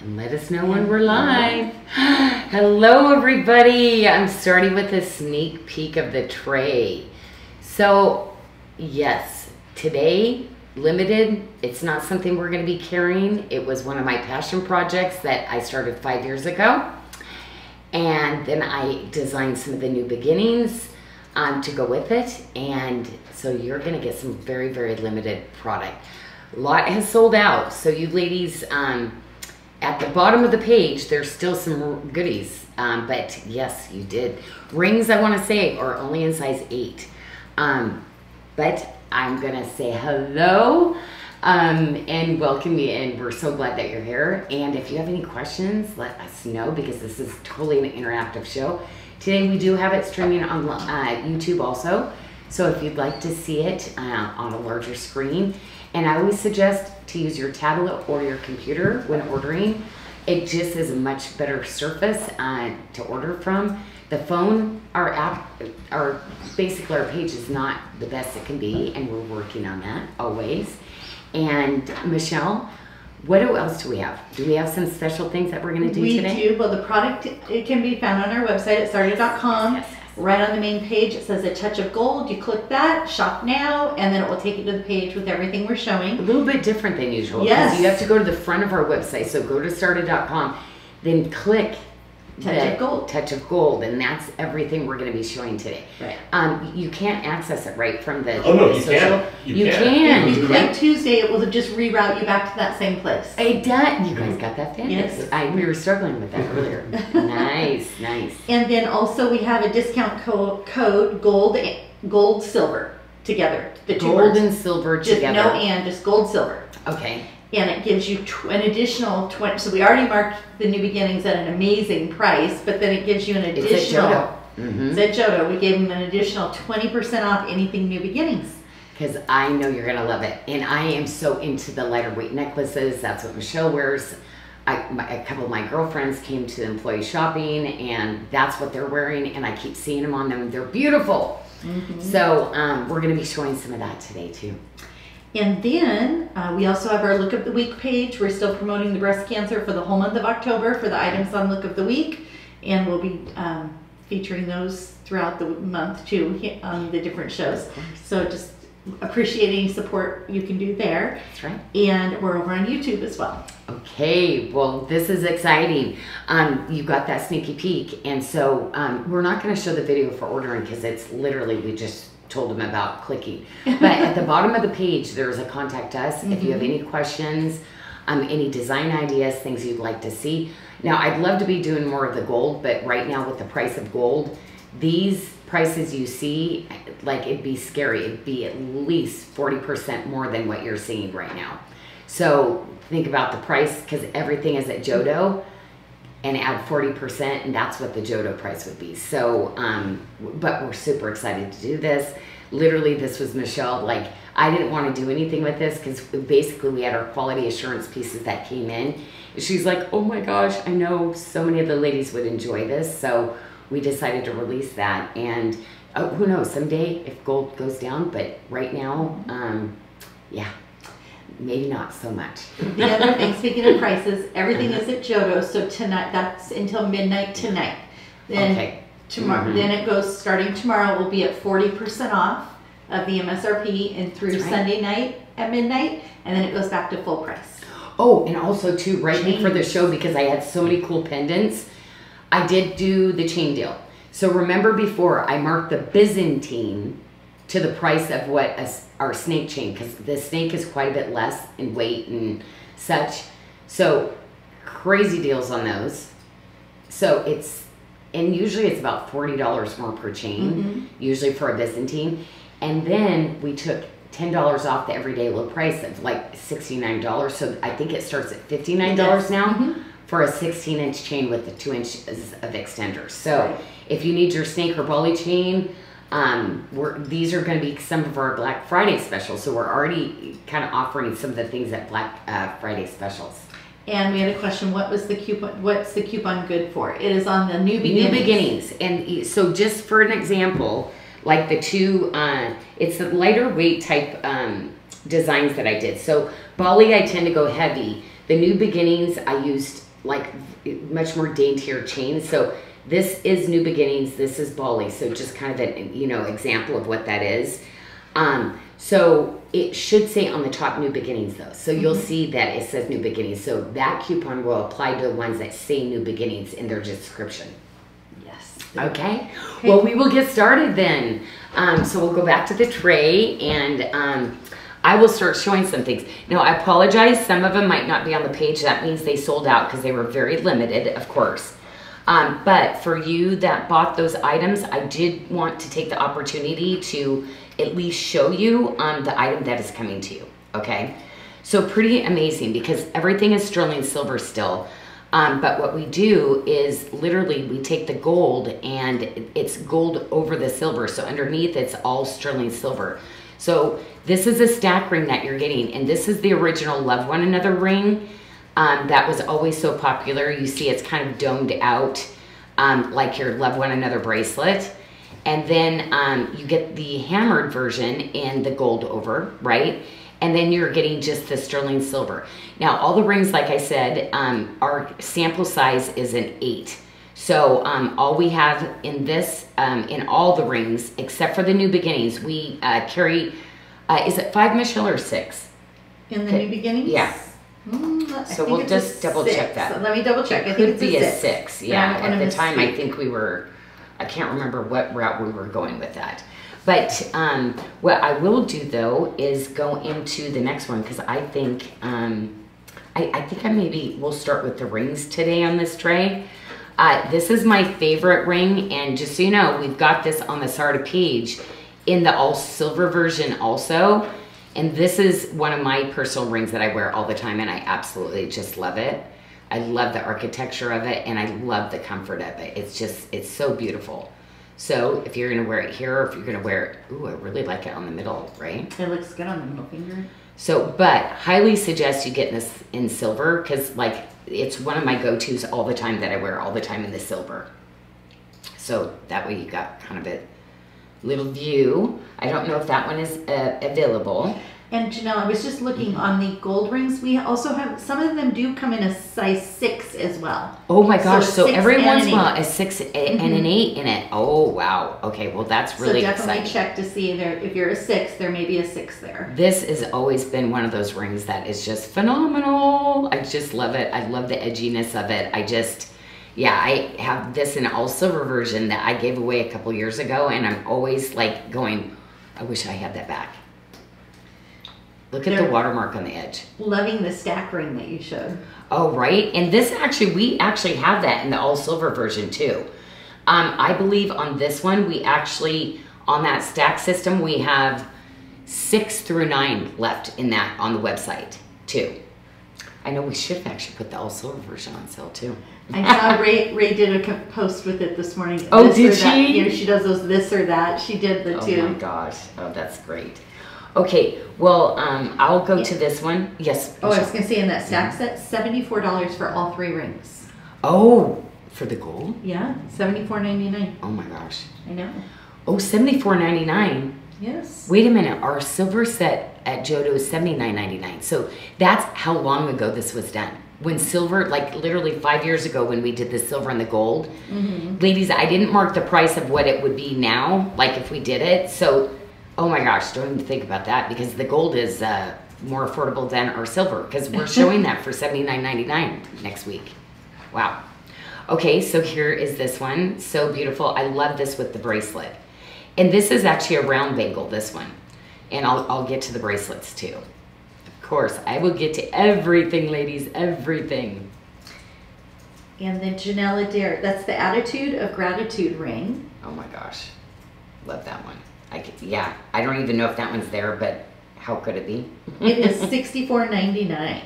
and let us know when we're live. Hello, everybody. I'm starting with a sneak peek of the tray. So, yes, today, limited. It's not something we're going to be carrying. It was one of my passion projects that I started five years ago. And then I designed some of the new beginnings um, to go with it. And so you're going to get some very, very limited product. A lot has sold out. So, you ladies, um, at the bottom of the page, there's still some goodies. Um, but yes, you did. Rings, I want to say, are only in size 8. Um, but I'm going to say hello um, and welcome you And We're so glad that you're here. And if you have any questions, let us know because this is totally an interactive show. Today, we do have it streaming on uh, YouTube also. So if you'd like to see it uh, on a larger screen, and I always suggest to use your tablet or your computer when ordering. It just is a much better surface uh, to order from. The phone, our app, our basically our page is not the best it can be, and we're working on that always. And Michelle, what else do we have? Do we have some special things that we're going to do we today? We do. Well, the product it can be found on our website at yes, yes. Right on the main page, it says a touch of gold. You click that, shop now, and then it will take you to the page with everything we're showing. A little bit different than usual. Yes. You have to go to the front of our website. So go to sarda.com, then click touch of gold. Touch of gold, and that's everything we're going to be showing today. Right. Um, you can't access it right from the. Oh no, the you social. can. You, You can. can. If you click Tuesday, it will just reroute you back to that same place. It does. You guys got that fast. Yes. I, we were struggling with that earlier. nice, nice. And then also we have a discount code, code gold, gold, silver together. The two Gold words. and silver just together. no and, just gold, silver. Okay. And it gives you tw- an additional 20 so we already marked the new beginnings at an amazing price but then it gives you an It's additional at Jodo. Mm-hmm. it's at Jodo. we gave them an additional 20% off anything new beginnings Because I know you're gonna love it, and I am so into the lighter weight necklaces. That's what Michelle wears. I, my, a couple of my girlfriends came to employee shopping, and that's what they're wearing, and I keep seeing them on them. They're beautiful. So um, we're gonna be showing some of that today too. And then uh, we also have our look of the week page. We're still promoting the breast cancer for the whole month of october for the items on look of the week. And we'll be um, featuring those throughout the month too on the different shows. So just appreciate any support you can do there. That's right. and we're over on youtube as well. Okay, well, this is exciting. Um, you got that sneaky peek, and so um, we're not going to show the video for ordering because it's literally we just told them about clicking. But at the bottom of the page, there's a contact us if you have any questions, um, any design ideas, things you'd like to see. Now, I'd love to be doing more of the gold, but right now with the price of gold, these prices you see, like it'd be scary. It'd be at least 40% more than what you're seeing right now. So think about the price because everything is at Jodo and add 40% and that's what the Jodo price would be. So, um, but we're super excited to do this. Literally, this was Michelle. Like, I didn't want to do anything with this because basically we had our quality assurance pieces that came in. She's like, oh my gosh, I know so many of the ladies would enjoy this. So we decided to release that. And uh, who knows, someday if gold goes down, but right now, um, yeah, maybe not so much. The other thing, speaking of prices, everything is at Jodo. So tonight, that's until midnight tonight. Then Okay. tomorrow, Mhm. then it goes starting tomorrow. Will be at forty percent off of the MSRP and through right. Sunday night at midnight, and then it goes back to full price. Oh, and also too, right for the show, because I had so many cool pendants, I did do the chain deal. So remember before I marked the Byzantine to the price of what a our snake chain, because the snake is quite a bit less in weight and such. So crazy deals on those. So it's and usually it's about forty dollars more per chain, mm-hmm. usually for a Byzantine. And then we took ten dollars off the everyday low price of like sixty nine dollars. So I think it starts at fifty nine dollars now mm-hmm. for a sixteen inch chain with the two inches of extenders. So Right. if you need your snake or Bali chain, um, we're, these are going to be some of our Black Friday specials. So we're already kind of offering some of the things at Black uh, Friday specials. And we had a question: What was the coupon? What's the coupon good for? It is on the new beginnings. New beginnings. And so just for an example, like the two, uh, it's the lighter weight type um, designs that I did. So Bali, I tend to go heavy. The new beginnings, I used like much more daintier chains. So this is New Beginnings. This is Bali. So just kind of an you know example of what that is. Um, so it should say on the top New Beginnings though. So you'll Mm-hmm. see that it says New Beginnings. So that coupon will apply to the ones that say New Beginnings in their description. Yes. Okay. Well, we will get started then. Um, so we'll go back to the tray and um, I will start showing some things. Now, I apologize. Some of them might not be on the page. That means they sold out because they were very limited, of course. Um, but for you that bought those items, I did want to take the opportunity to at least show you um, the item that is coming to you. Okay. So pretty amazing because everything is sterling silver still. Um, but what we do is literally we take the gold and it's gold over the silver. So underneath it's all sterling silver. So this is a stack ring that you're getting, and this is the original Love One Another ring um, that was always so popular. You see it's kind of domed out um, like your Love One Another bracelet. And then um, you get the hammered version in the gold over, right? And then you're getting just the sterling silver. Now, all the rings, like I said, um, our sample size is an eight. So um, all we have in this, um, in all the rings, except for the new beginnings, we uh, carry, uh, is it five Michelle or six? In the new beginnings? Yeah. Mm, So we'll just double check that. Let me double check. I think Could be a six. six, I yeah. At the time, I think we were, I can't remember what route we were going with that. But um, what I will do though is go into the next one because I think, um, I, I think I maybe, we'll start with the rings today on this tray. Uh, this is my favorite ring and just so you know, we've got this on the Sarda page in the all silver version also. And this is one of my personal rings that I wear all the time and I absolutely just love it. I love the architecture of it and I love the comfort of it. It's just, it's so beautiful. So if you're gonna wear it here or if you're gonna wear it, ooh, I really like it on the middle, right? It looks good on the middle finger. So, but highly suggest you get this in silver because like it's one of my go-tos all the time that I wear all the time in the silver. So that way you got kind of a little view. I don't know if that one is uh, available. And Janyl, I was just looking on the gold rings. We also have some of them do come in a size six as well. Oh my gosh! So So, every once in a while, a six a- and an eight in it. Oh wow! Okay, well that's really so definitely exciting. check to see there. If you're a six, there may be a six there. This has always been one of those rings that is just phenomenal. I just love it. I love the edginess of it. I just, yeah, I have this in all silver version that I gave away a couple years ago, and I'm always like going, I wish I had that back. Look at the watermark on the edge. Loving the stack ring that you showed. Oh, right. And this actually, we actually have that in the all silver version too. Um, I believe on this one, we actually, on that stack system, we have six through nine left in that on the website too. I know we should have actually put the all silver version on sale too. I saw Ray. Ray did a post with it this morning. Oh, This did that. she? You know, she does those this or that. She did the Oh two. my gosh. Oh, that's great. Okay, well, um, I'll go to this one. Yes. Oh, I was gonna say in that stack Mm-hmm. set, seventy-four dollars for all three rings. Oh, for the gold? Yeah, seventy-four ninety-nine. Oh my gosh. I know. Oh, seventy-four ninety-nine. Yes. Wait a minute, our silver set at Jodo is seventy nine ninety nine. So that's how long ago this was done. When silver, like literally five years ago, when we did the silver and the gold, Mm-hmm. ladies, I didn't mark the price of what it would be now, like if we did it. So, oh my gosh, don't even think about that because the gold is uh, more affordable than our silver because we're showing that for seventy nine ninety nine next week. Wow. Okay, so here is this one. So beautiful. I love this with the bracelet. And this is actually a round bangle, this one. And I'll, I'll get to the bracelets too. Of course, I will get to everything, ladies, everything. And then Janyl Adair, that's the Attitude of Gratitude ring. Oh my gosh. Love that one. I could, yeah, I don't even know if that one's there, but how could it be? It is sixty-four ninety-nine.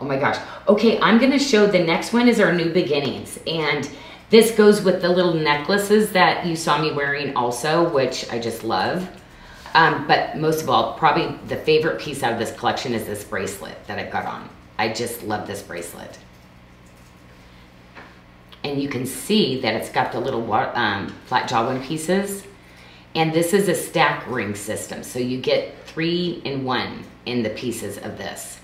Oh my gosh. Okay, I'm going to show the next one is our new beginnings. And this goes with the little necklaces that you saw me wearing also, which I just love. Um, but most of all, probably the favorite piece out of this collection is this bracelet that I've got on. I just love this bracelet. And you can see that it's got the little um, flat jawbone pieces. And this is a stack ring system. So you get three in one in the pieces of this.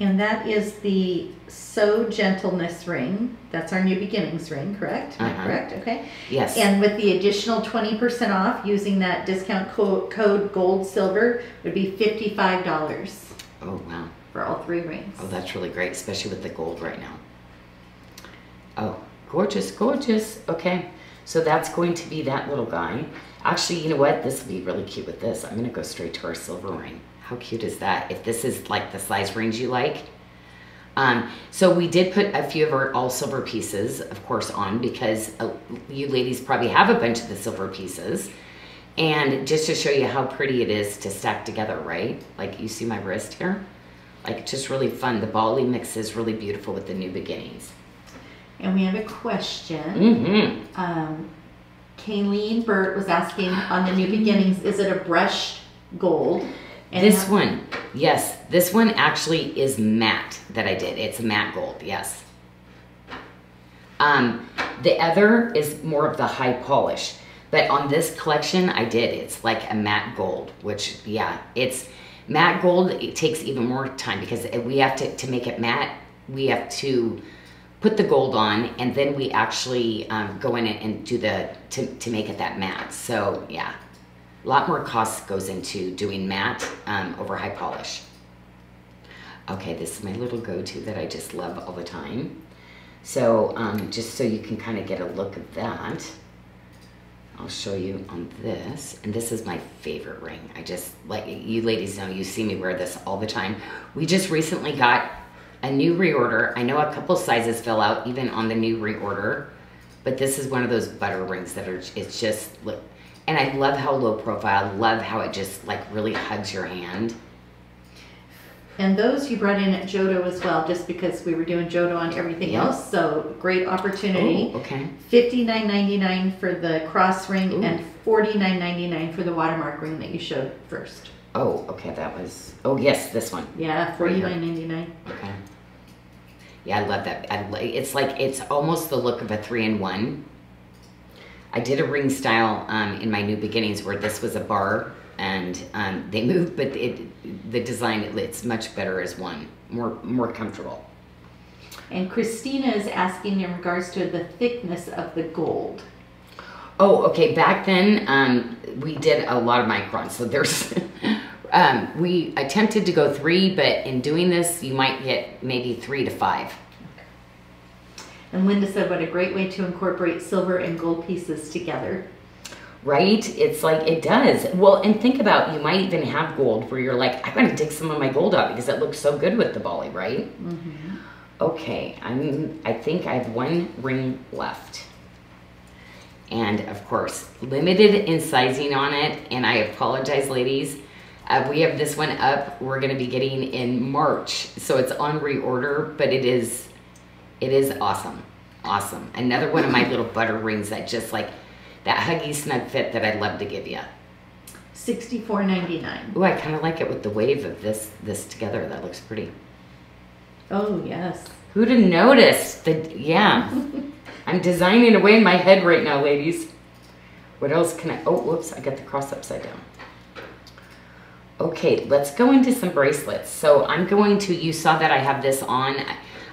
And that is the So Gentleness ring. That's our New Beginnings ring, correct? Am Uh-huh. correct? Okay. Yes. And with the additional 20% off using that discount co- code gold silver would be $55 oh, wow. for all three rings. Oh, that's really great, especially with the gold right now. Oh, gorgeous, gorgeous. Okay, so that's going to be that little guy. Actually, you know what? This would be really cute with this. I'm going to go straight to our silver ring. How cute is that? If this is like the size range you like. Um, so we did put a few of our all silver pieces, of course, on because uh, you ladies probably have a bunch of the silver pieces. And just to show you how pretty it is to stack together, right? Like you see my wrist here? Like just really fun. The Bali mix is really beautiful with the new beginnings. And we have a question. Mm-hmm. Um, Kayleen Burt was asking on the New Beginnings, is it a brushed gold? And This one, yes, this one actually is matte that I did. It's matte gold, yes. Um, the other is more of the high polish, but on this collection I did. It's like a matte gold, which yeah, it's matte gold. It takes even more time because we have to to make it matte. We have to put the gold on, and then we actually um, go in and, and do the to to make it that matte. So yeah, a lot more cost goes into doing matte um, over high polish. Okay, this is my little go-to that I just love all the time. So um, just so you can kind of get a look of that, I'll show you on this. And this is my favorite ring. I just, like you ladies know, you see me wear this all the time. We just recently got a new reorder. I know a couple sizes fell out even on the new reorder, but this is one of those butter rings that are, it's just, look, and I love how low profile, love how it just like really hugs your hand. And those you brought in at Jodo as well, just because we were doing Jodo on everything Yeah. else. So great opportunity. Oh, okay. Fifty-nine ninety-nine for the cross ring Ooh. and forty-nine ninety-nine for the watermark ring that you showed first. Oh, okay, that was, oh yes, this one. Yeah, Right here. forty-nine ninety-nine. Okay. Yeah, I love that. I, it's like it's almost the look of a three in one. I did a ring style um, in my new beginnings where this was a bar and um, they moved, but it the design it's much better as one, more more comfortable. And Christina is asking in regards to the thickness of the gold. Oh, okay. Back then, um, we did a lot of microns. So there's, um, we attempted to go three, but in doing this, you might get maybe three to five. And Linda said, what a great way to incorporate silver and gold pieces together. Right? It's like it does. Well, and think about you might even have gold where you're like, I'm gonna take some of my gold out because it looks so good with the Bali, right? Okay, I'm. I think I have one ring left, and of course, limited in sizing on it. And I apologize, ladies. Uh, we have this one up. We're gonna be getting in March, so it's on reorder, but it is, it is awesome, awesome. Another one of my little butter rings that just like that huggy snug fit that I'd love to give you. Sixty-four ninety-nine. Oh, I kind of like it with the wave of this this together. That looks pretty. Oh, yes. Who'd have noticed? The yeah, I'm designing away in my head right now, ladies. What else can I? Oh, whoops! I got the cross upside down. Okay, let's go into some bracelets. So I'm going to. You saw that I have this on.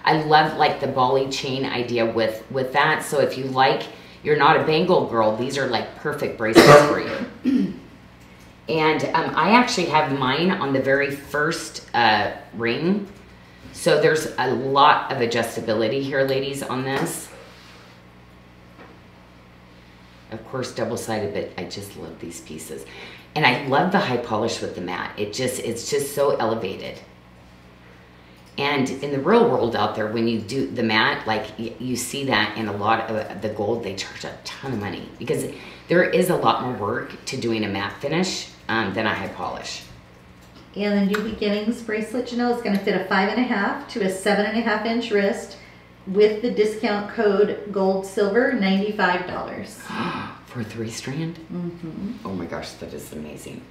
I- love like the Bali chain idea with with that. So if you like, you're not a bangle girl. These are like perfect bracelets for you. And um, I actually have mine on the very first uh, ring. So there's a lot of adjustability here, ladies, on this. Of course, double-sided, but I just love these pieces. And I love the high polish with the matte. It just, it's just so elevated. And in the real world out there, when you do the matte, like you see that in a lot of the gold, they charge a ton of money because there is a lot more work to doing a matte finish um, than a high polish. And the New Beginnings bracelet, Janyl, is going to fit a five and a half to a seven and a half inch wrist with the discount code gold silver ninety-five dollars. For three strand? Mm-hmm. Oh my gosh, that is amazing.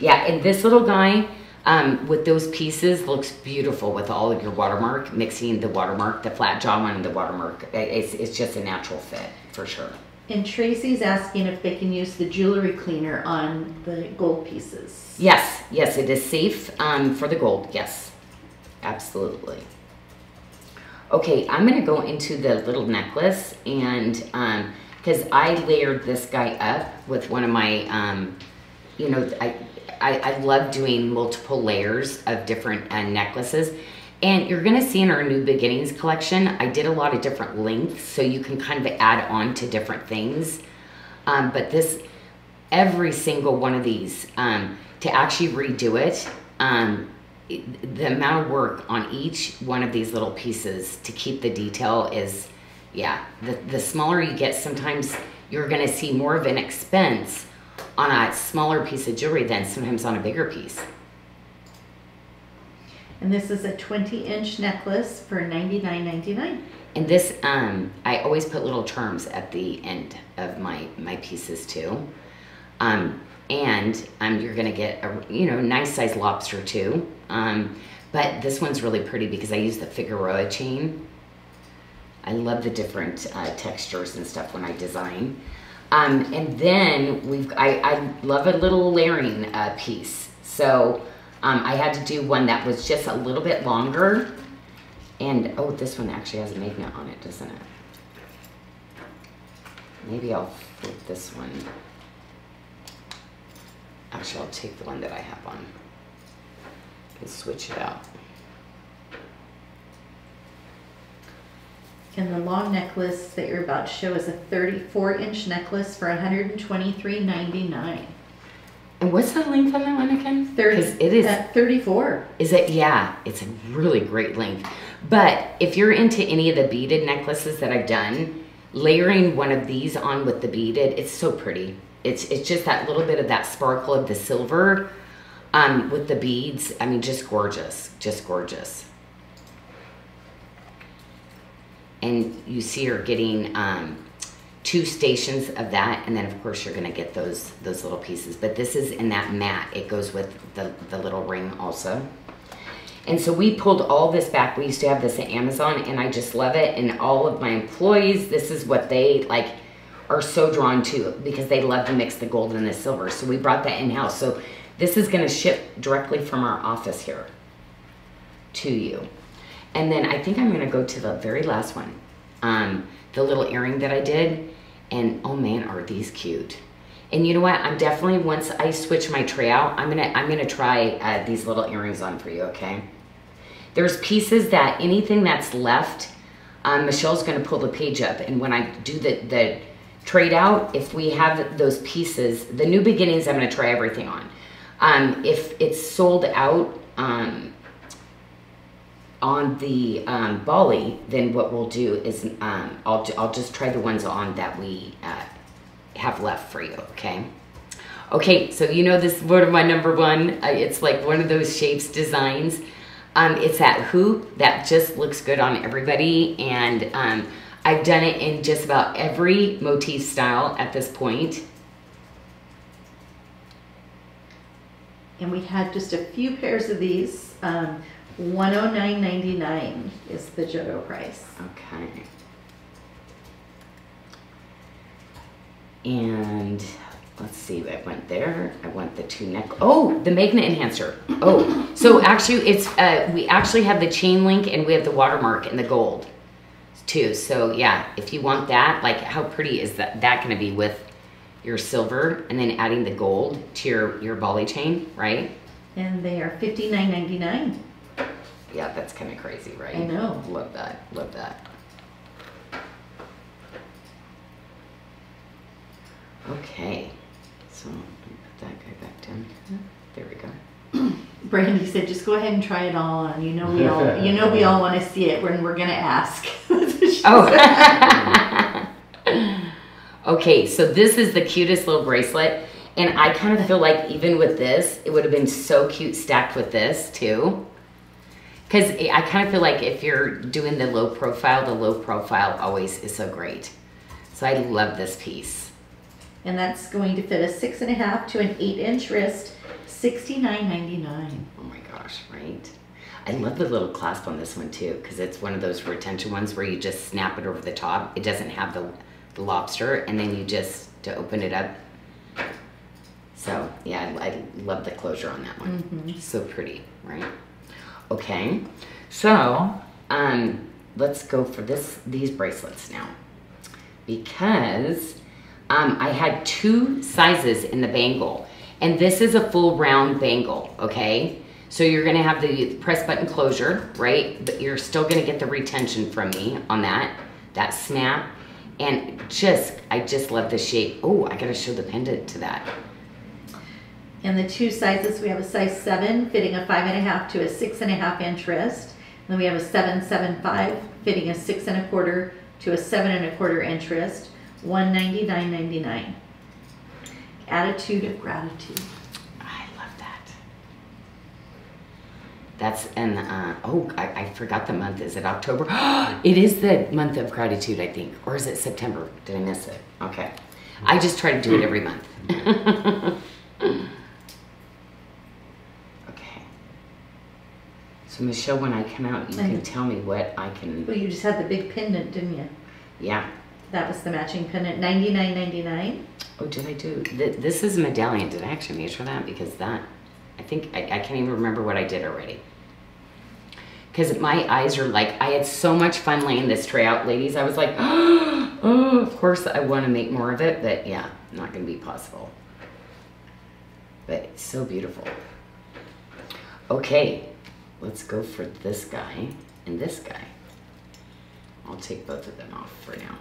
Yeah, and this little guy um, with those pieces looks beautiful with all of your watermark, mixing the watermark, the flat jaw one and the watermark. It's, it's just a natural fit for sure. And Tracy's asking if they can use the jewelry cleaner on the gold pieces. Yes, yes, it is safe um, for the gold. Yes, absolutely. Okay, I'm gonna go into the little necklace and, um, cause I layered this guy up with one of my, um, you know, I, I, I love doing multiple layers of different uh, necklaces. And you're gonna see in our New Beginnings collection, I did a lot of different lengths so you can kind of add on to different things. Um, but this, every single one of these, um, to actually redo it, um, the amount of work on each one of these little pieces to keep the detail is, yeah, the, the smaller you get, sometimes you're gonna see more of an expense on a smaller piece of jewelry than sometimes on a bigger piece. And this is a 20 inch necklace for $99.99. And this, um, I always put little terms at the end of my my pieces too. Um, and um, you're gonna get a you know nice size lobster too. Um, but this one's really pretty because I use the Figaro chain. I love the different uh, textures and stuff when I design. Um, and then we've I, I love a little layering uh, piece. So um, I had to do one that was just a little bit longer. And oh, this one actually has a magnet on it, doesn't it? Maybe I'll flip this one. Actually, I'll take the one that I have on and switch it out. And the long necklace that you're about to show is a 34 inch necklace for $123.99. And what's the length on that one again? 30, 'Cause it is. uh, 34. Is it? Yeah, it's a really great length. But if you're into any of the beaded necklaces that I've done, layering one of these on with the beaded, it's so pretty. It's it's just that little bit of that sparkle of the silver um, with the beads. I mean, just gorgeous, just gorgeous. And you see her getting um, two stations of that, and then of course you're gonna get those those little pieces. But this is in that mat. It goes with the the little ring also. And so we pulled all this back. We used to have this at Amazon and I just love it. And all of my employees, this is what they like are so drawn to because they love to mix the gold and the silver. So we brought that in-house. So this is gonna ship directly from our office here to you. And then I think I'm gonna go to the very last one. Um, the little earring that I did. And oh man, are these cute. And you know what? I'm definitely once I switch my tray out, I'm gonna I'm gonna try uh, these little earrings on for you. Okay. There's pieces that anything that's left, um, Michelle's gonna pull the page up, and when I do the the trade out, if we have those pieces, the new beginnings, I'm gonna try everything on. Um, if it's sold out um, on the um, Bali, then what we'll do is um, I'll I'll just try the ones on that we uh, have left for you. Okay. Okay, so you know this one of my number one. Uh, it's like one of those shapes designs. Um, it's that hoop that just looks good on everybody, and um, I've done it in just about every motif style at this point. And we had just a few pairs of these. Um, 109.99 is the Jodo price. Okay. And let's see, I went there. I want the two neck. Oh, the magnet enhancer. Oh, so actually, it's uh, we actually have the chain link and we have the watermark and the gold too. So yeah, if you want that, like how pretty is that? That going to be with your silver and then adding the gold to your your Bali chain, right? And they are $59.99. Yeah, that's kind of crazy, right? I know. Love that. Love that. Okay, so let me put that guy back down. There we go. Brandy said, just go ahead and try it all on. You know we all, you know we all want to see it when we're gonna ask. Oh. okay, so this is the cutest little bracelet. And I kind of feel like even with this, it would have been so cute stacked with this too. Because I kind of feel like if you're doing the low profile, the low profile always is so great. So I love this piece. and that's going to fit a six and a half to an eight inch wrist, sixty-nine ninety-nine. Oh my gosh, right? I love the little clasp on this one too, because it's one of those retention ones where you just snap it over the top. It doesn't have the, the lobster, and then you just, to open it up. So, yeah, I, I love the closure on that one. Mm-hmm. So pretty, right? Okay, So, um, let's go for this these bracelets now. Because um, I had two sizes in the bangle. And this is a full round bangle, okay? So you're gonna have the press button closure, right? But you're still gonna get the retention from me on that, that snap. And just, I just love the shape. Oh, I gotta show the pendant to that. And the two sizes, we have a size seven fitting a five and a half to a six and a half inch wrist. And Then we have a seven, seven, five fitting a six and a quarter to a seven and a quarter inch wrist. One ninety nine ninety nine. Attitude of gratitude. I love that. That's and uh, oh, I, I forgot the month. Is it October? it is the month of gratitude, I think, or is it September? Did I miss it? Okay, I just try to do it every month. okay. So Michelle, when I come out, you can tell me what I can. Well, you just had the big pendant, didn't you? Yeah. That was the matching pendant, ninety nine ninety nine. Oh, did I do? Th- this is a medallion. Did I actually measure that? Because that, I think I, I can't even remember what I did already. Because my eyes are like, I had so much fun laying this tray out, ladies. I was like, oh, of course I want to make more of it, but yeah, not going to be possible. But it's so beautiful. Okay, let's go for this guy and this guy. I'll take both of them off for now.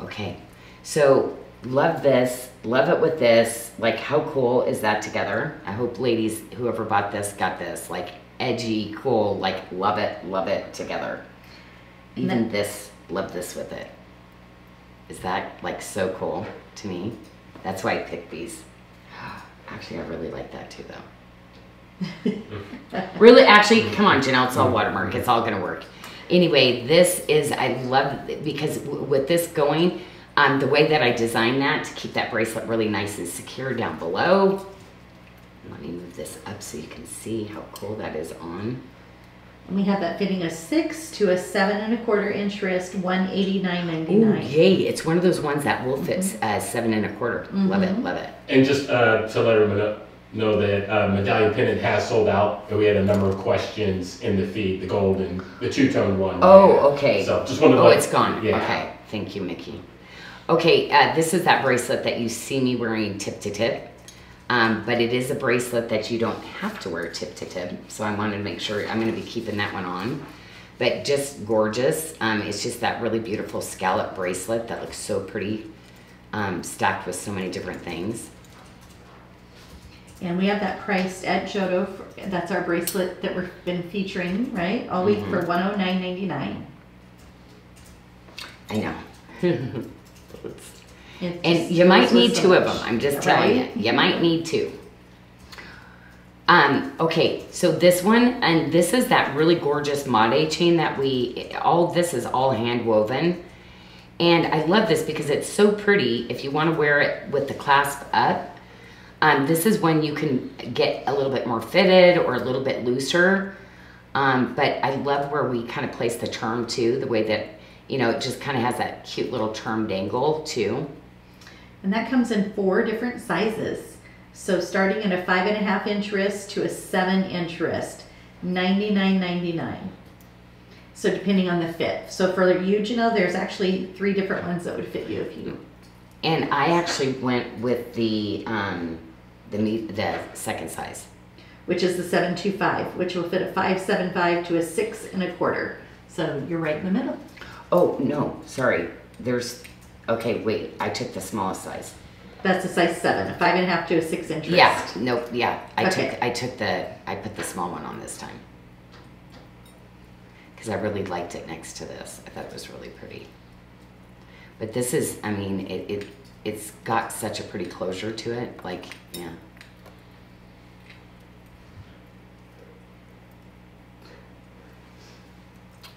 Okay, so love this, love it with this. Like, how cool is that together? I hope ladies, whoever bought this, got this. Like, edgy, cool, like, love it, love it together. And Even that- this, love this with it. Is that like so cool to me? That's why I picked these. Actually, I really like that too, though. Really, actually, come on, Janyl, it's all watermark. It's all gonna work. Anyway, this is, I love, because with this going, um, the way that I designed that to keep that bracelet really nice and secure down below. Let me move this up so you can see how cool that is on. And we have that fitting a six to a seven and a quarter inch wrist, one eighty nine ninety Ooh, yay, it's one of those ones that will fit uh, seven and a quarter. Love it, Mhm. love it. And just uh, to let everyone know- know that uh, Medallion Pendant has sold out, but we had a number of questions in the feed, the gold and the two-tone one. Oh, okay. So just wanted to. Oh, it's gone. Yeah. Okay, thank you, Mickey. Okay, uh, this is that bracelet that you see me wearing tip to tip. Um, but it is a bracelet that you don't have to wear tip to tip. So I wanted to make sure I'm going to be keeping that one on. But just gorgeous. Um, it's just that really beautiful scallop bracelet that looks so pretty, um, stacked with so many different things. And we have that priced at Jodo. For, that's our bracelet that we've been featuring, right? All week for one oh nine ninety nine. I know. And you might need two of them. I'm just telling you. You might need two. Um, okay, so this one, and this is that really gorgeous Made chain that we, all this is all hand woven. And I love this because it's so pretty if you want to wear it with the clasp up. Um, this is when you can get a little bit more fitted or a little bit looser. Um, but I love where we kind of place the term too, the way that, you know, it just kind of has that cute little term dangle too. And that comes in four different sizes. So starting at a five and a half inch wrist to a seven inch wrist, ninety nine ninety nine. So depending on the fit. So for you, Janyl, there's actually three different ones that would fit you if you. And I actually went with the um, the meat, the second size. which is the 725, which will fit a 575 to a 6 and a quarter. So you're right in the middle. Oh no, sorry. There's okay. Wait, I took the smallest size. That's a size 7, a 5.5 to a 6 inch Yeah, wrist. nope. Yeah, I Okay. took I took the I put the small one on this time because I really liked it next to this. I thought it was really pretty. But this is, I mean, it, it it's got such a pretty closure to it. Like, yeah.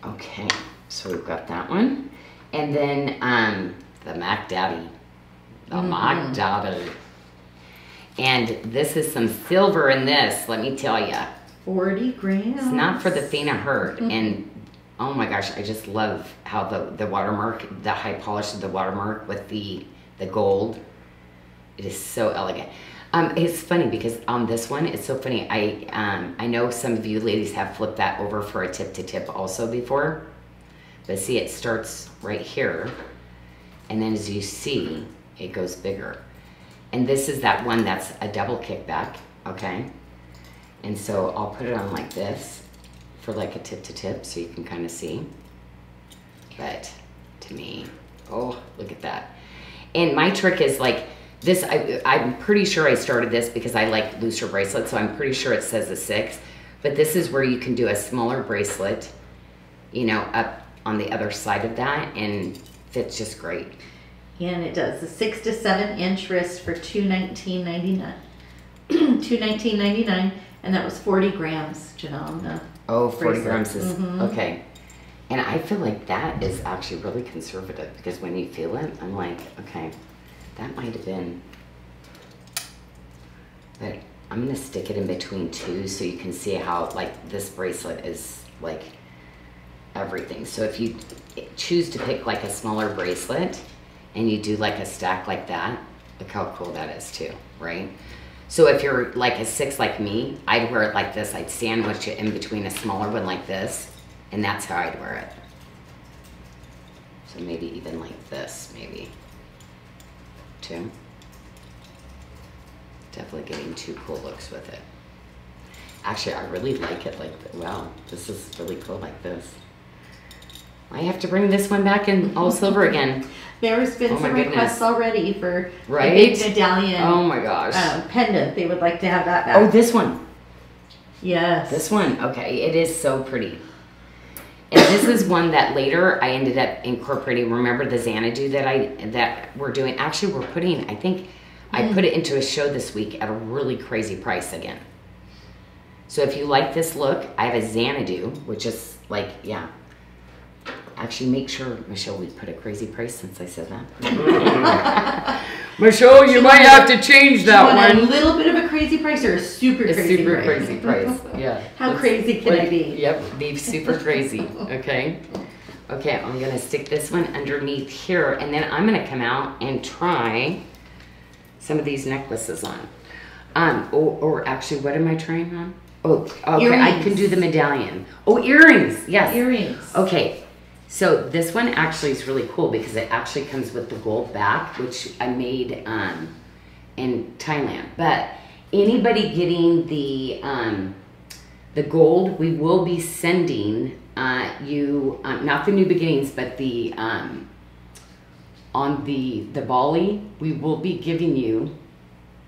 Okay, so we've got that one. And then um, the Mac Daddy. The Mac Mhm. Daddy. And this is some silver in this, let me tell you. 40 grams. It's not for the faint of heart. And oh my gosh, I just love how the, the watermark, the high polish of the watermark with the, the gold. It is so elegant. Um, it's funny because on this one, it's so funny. I um, I know some of you ladies have flipped that over for a tip to tip also before, but see, it starts right here, and then as you see, it goes bigger. And this is that one that's a double kickback, okay? And so I'll put it on like this for like a tip to tip so you can kind of see. But to me, oh, look at that. And my trick is like this, I, I'm pretty sure I started this because I like looser bracelets, so I'm pretty sure it says a six. But this is where you can do a smaller bracelet, you know, up on the other side of that and fits just great. And it does the six to seven inch wrist for two nineteen ninety nine. two nineteen ninety nine, and that was forty grams, Janyl. Oh, 40 Bracelet. grams is Mhm. okay. And I feel like that is actually really conservative because when you feel it, I'm like, okay, that might have been. But I'm gonna stick it in between two so you can see how like this bracelet is like everything. So if you choose to pick like a smaller bracelet and you do like a stack like that, look how cool that is too, right? So if you're like a six like me, I'd wear it like this. I'd sandwich it in between a smaller one like this, and that's how I'd wear it. So maybe even like this, maybe. Too. Definitely getting two cool looks with it. Actually, I really like it like, th- wow, this is really cool like this. I have to bring this one back in all silver again. There's been Oh some requests goodness. already for a Right? big medallion Oh my gosh. um, pendant. They would like to have that back. Oh, this one. yes. This one, okay, it is so pretty. And this is one that later I ended up incorporating. Remember the Xanadu that I that we're doing? Actually, we're putting. I think I hmm. put it into a show this week at a really crazy price again. So if you like this look, I have a Xanadu, which is like yeah. Actually, make sure Michelle we put a crazy price since I said that. Michelle, you might have to change Do you that want a little bit of a crazy price or a super A crazy super price? crazy price. Yeah. How Let's- crazy can I be? Yep, be super crazy. Okay. Okay, I'm gonna stick this one underneath here, and then I'm gonna come out and try some of these necklaces on. Um, or, or actually, what am I trying on? Oh, okay, I can do the medallion. Oh, earrings. Yes. Earrings. Okay, so this one actually is really cool because it actually comes with the gold back, which I made um, in Thailand. But anybody getting the um, the gold, we will be sending uh, you um, not the new beginnings, but the um, on the the Bali, we will be giving you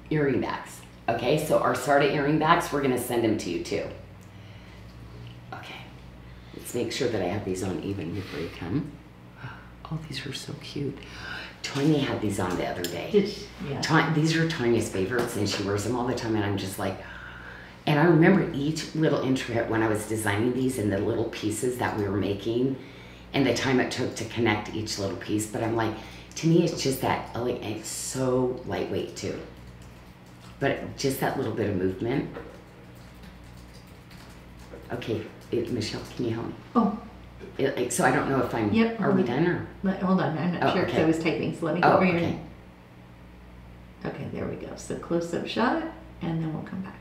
earring backs. Okay, so our Sarda earring backs, we're gonna send them to you too. Let's make sure that I have these on even before you come. Oh, these are so cute. Tanya had these on the other day. Yeah. These are Tanya's favorites, and she wears them all the time. And I'm just like, and I remember each little intricate when I was designing these and the little pieces that we were making, and the time it took to connect each little piece. But I'm like, to me, it's just that oh, like it's so lightweight too. But just that little bit of movement. Okay, it, Michelle, can you help me? Oh, It, like, so I don't know if I'm. Yep, Are we mm-hmm. done or? let- hold on. I'm not Oh, sure because okay. I was typing. So let me go Oh, over here. okay. Okay, there we go. So close up shot, and then we'll come back.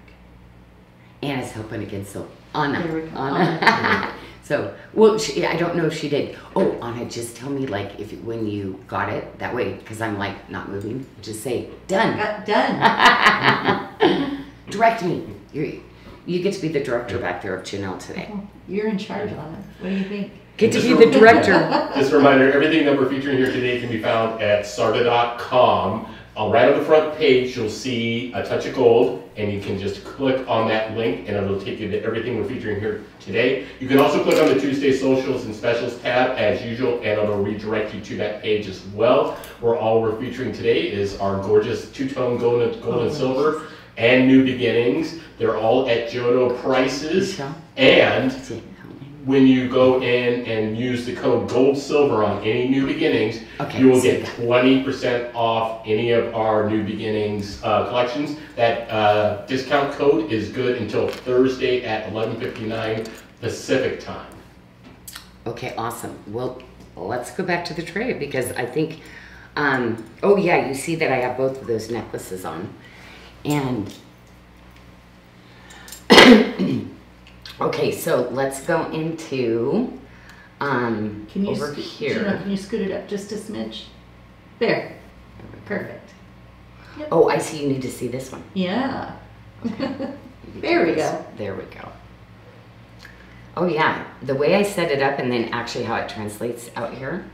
Anna's helping again, so Anna. There we go. Anna. so, well, she, I don't know if she did. Oh, Anna, just tell me like if when you got it that way, because I'm like not moving. Just say done. Got done. Direct me. You you get to be the director back there of Janyl today. You're in charge on it. What do you think? Get to be the director. Just a reminder, everything that we're featuring here today can be found at sarda.com. Uh, right on the front page, you'll see a touch of gold, and you can just click on that link, and it'll take you to everything we're featuring here today. You can also click on the Tuesday Socials and Specials tab as usual, and it'll redirect you to that page as well, where all we're featuring today is our gorgeous two-tone gold and, gold and silver and new beginnings. They're all at Jodo prices, and see, help me. when you go in and use the code gold silver on any new beginnings, Okay, you will get twenty percent off any of our new beginnings uh, collections. That uh, discount code is good until Thursday at eleven fifty nine Pacific time. Okay, awesome. Well, let's go back to the tray because I think, um, oh yeah, you see that I have both of those necklaces on. And okay, so let's go into um Can you over here. Gina, can you scoot it up just a smidge? There. Perfect. Oh, I see. You need to see this one. Yeah. Maybe There we go. There we go. Oh yeah, the way I set it up and then actually how it translates out here.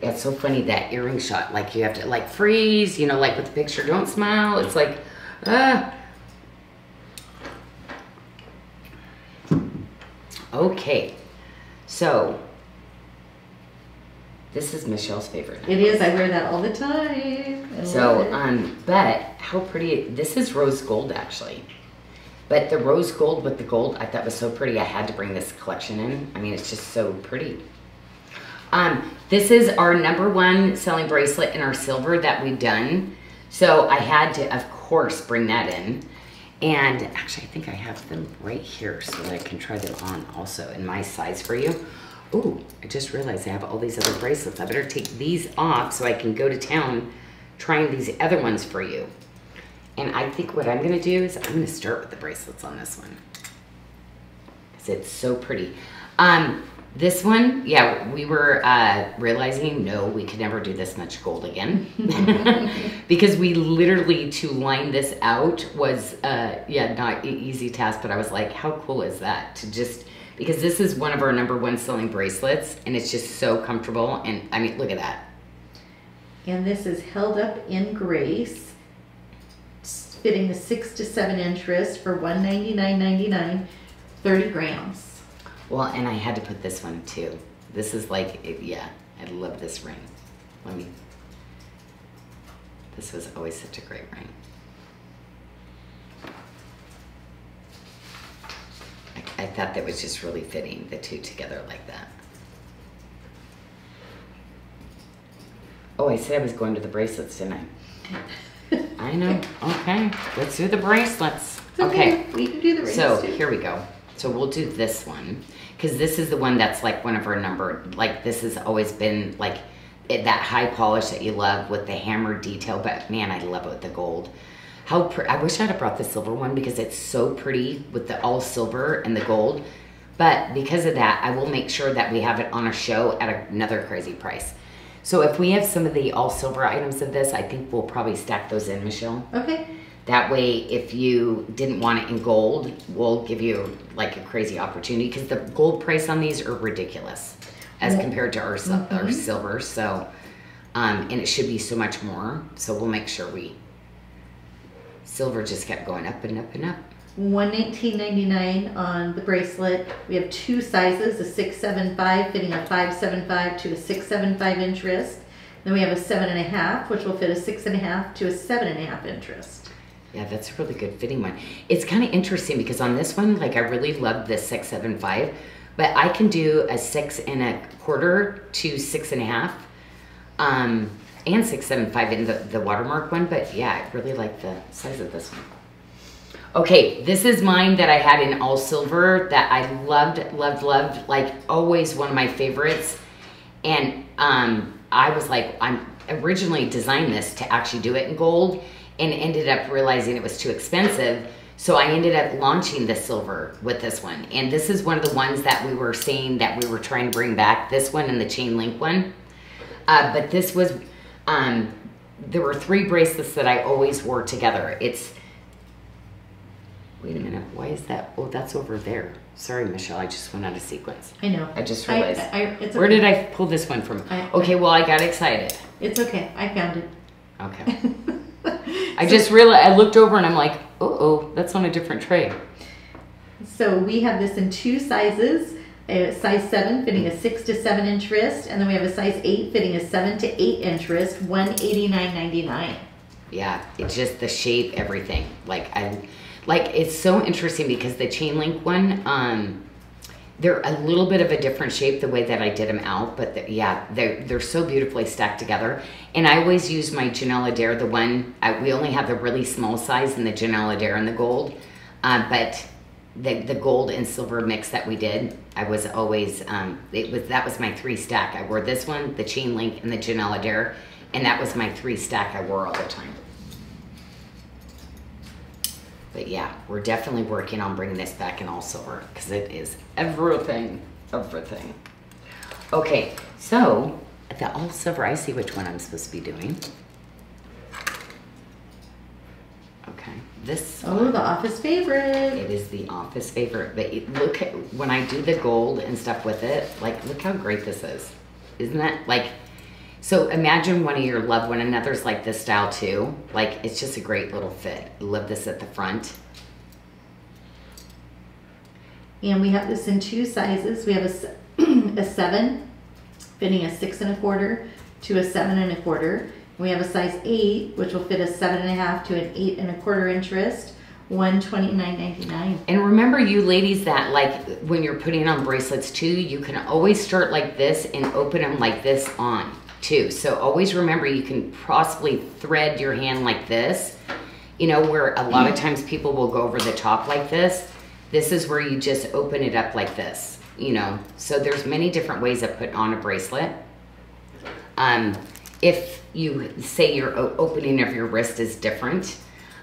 Yeah, it's so funny that earring shot. Like you have to like freeze, you know, like with the picture, don't smile. It's like, ah. Okay, so this is Michelle's favorite. It is. I wear that all the time. I So, um, but how pretty, this is rose gold actually. But the rose gold with the gold, I thought was so pretty. I had to bring this collection in. I mean, it's just so pretty. Um, this is our number one selling bracelet in our silver that we've done. So I had to, of course, bring that in. And actually, I think I have them right here so that I can try them on also in my size for you. Ooh, I just realized I have all these other bracelets. I better take these off so I can go to town trying these other ones for you. And I think what I'm gonna do is I'm gonna start with the bracelets on this one. Cause it's so pretty. Um, this one, yeah, we were uh, realizing no, we could never do this much gold again because we literally to line this out was uh, yeah not an easy task. But I was like, how cool is that to just because this is one of our number one selling bracelets and it's just so comfortable and I mean look at that. and this is held up in grace, fitting the six to seven inch wrist for one ninety nine ninety nine, thirty grams. Well, and I had to put this one too. This is like, it, yeah, I love this ring. Let me. This was always such a great ring. I, I thought that was just really fitting, the two together like that. Oh, I said I was going to the bracelets, didn't I? I know. Okay, let's do the bracelets. It's okay. We can do the rings So too. here we go. So we'll do this one because this is the one that's like one of our number. Like this has always been like it, that high polish that you love with the hammered detail. But man, I love it with the gold. How I wish I'd have brought the silver one because it's so pretty with the all silver and the gold. But because of that, I will make sure that we have it on a show at another crazy price. So if we have some of the all silver items of this, I think we'll probably stack those in, Michelle. Okay. That way, if you didn't want it in gold, we'll give you like a crazy opportunity because the gold price on these are ridiculous as compared to our sil- our Mhm. silver. So, um, and it should be so much more. So we'll make sure we. Silver just kept going up and up and up. One nineteen ninety nine on the bracelet. We have two sizes: a six seven five fitting a five seven five to a six seven five inch wrist. Then we have a seven and a half, which will fit a six and a half to a seven and a half inch wrist. Yeah, that's a really good fitting one. It's kind of interesting because on this one, like I really love the six seven five, but I can do a six and a quarter to six and a half, um, and six seven five in the the watermark one. But yeah, I really like the size of this one. Okay, this is mine that I had in all silver that I loved, loved, loved. Like always, one of my favorites. And um, I was like, I'm originally designed this to actually do it in gold, and ended up realizing it was too expensive. So I ended up launching the silver with this one. And this is one of the ones that we were saying that we were trying to bring back. This one and the chain link one. Uh, but this was, um, there were three bracelets that I always wore together. It's Wait a minute, why is that? Oh, that's over there. Sorry, Michelle, I just went out of sequence. I know. I just I, realized. I, it's Where did I pull this one from? I- Okay, well, I got excited. It's okay. I found it. Okay. I just realized, I looked over and I'm like, oh, oh, that's on a different tray. So we have this in two sizes. A size seven fitting a six to seven inch wrist, and then we have a size eight fitting a seven to eight inch wrist, one eighty nine ninety nine. Yeah, it's just the shape, everything. Like, I, like, it's so interesting because the chain link one, um, they're a little bit of a different shape the way that I did them out, but the, yeah, they're they're so beautifully stacked together. And I always use my Janyl Adair, the one I, we only have the really small size in the Janyl Adair in the gold, uh, but the the gold and silver mix that we did, I was always um, it was that was my three stack. I wore this one, the chain link, and the Janyl Adair, And that was my three stack I wore all the time. But yeah, we're definitely working on bringing this back in all silver because it is everything, everything. Okay, so the all silver, I see which one I'm supposed to be doing. Okay, this Oh, the office favorite. it is the office favorite, but it- look at when I do the gold and stuff with it. Like, look how great this is, isn't that like? So imagine one of your loved one another's like this style too. Like, it's just a great little fit. Love this at the front. And we have this in two sizes. We have a, a seven, fitting a six and a quarter to a seven and a quarter. We have a size eight, which will fit a seven and a half to an eight and a quarter inch wrist, one twenty nine ninety nine. And remember, you ladies, that like when you're putting on bracelets too, you can always start like this and open them like this on too. So always remember, you can possibly thread your hand like this. You know, where a lot of times people will go over the top like this. This is where you just open it up like this. You know, so there's many different ways of putting on a bracelet. Um, if you say your opening of your wrist is different,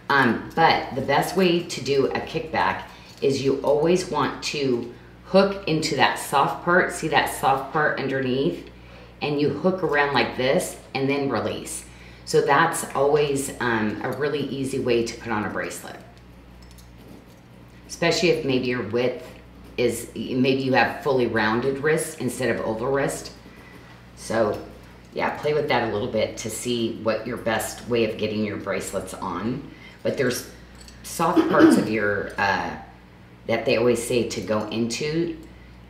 um, but the best way to do a kickback is you always want to hook into that soft part. See that soft part underneath? And you hook around like this and then release. So that's always um, a really easy way to put on a bracelet. Especially if maybe your width is, maybe you have fully rounded wrists instead of oval wrist. So yeah, play with that a little bit to see what your best way of getting your bracelets on. But there's soft parts of your uh, that they always say to go into.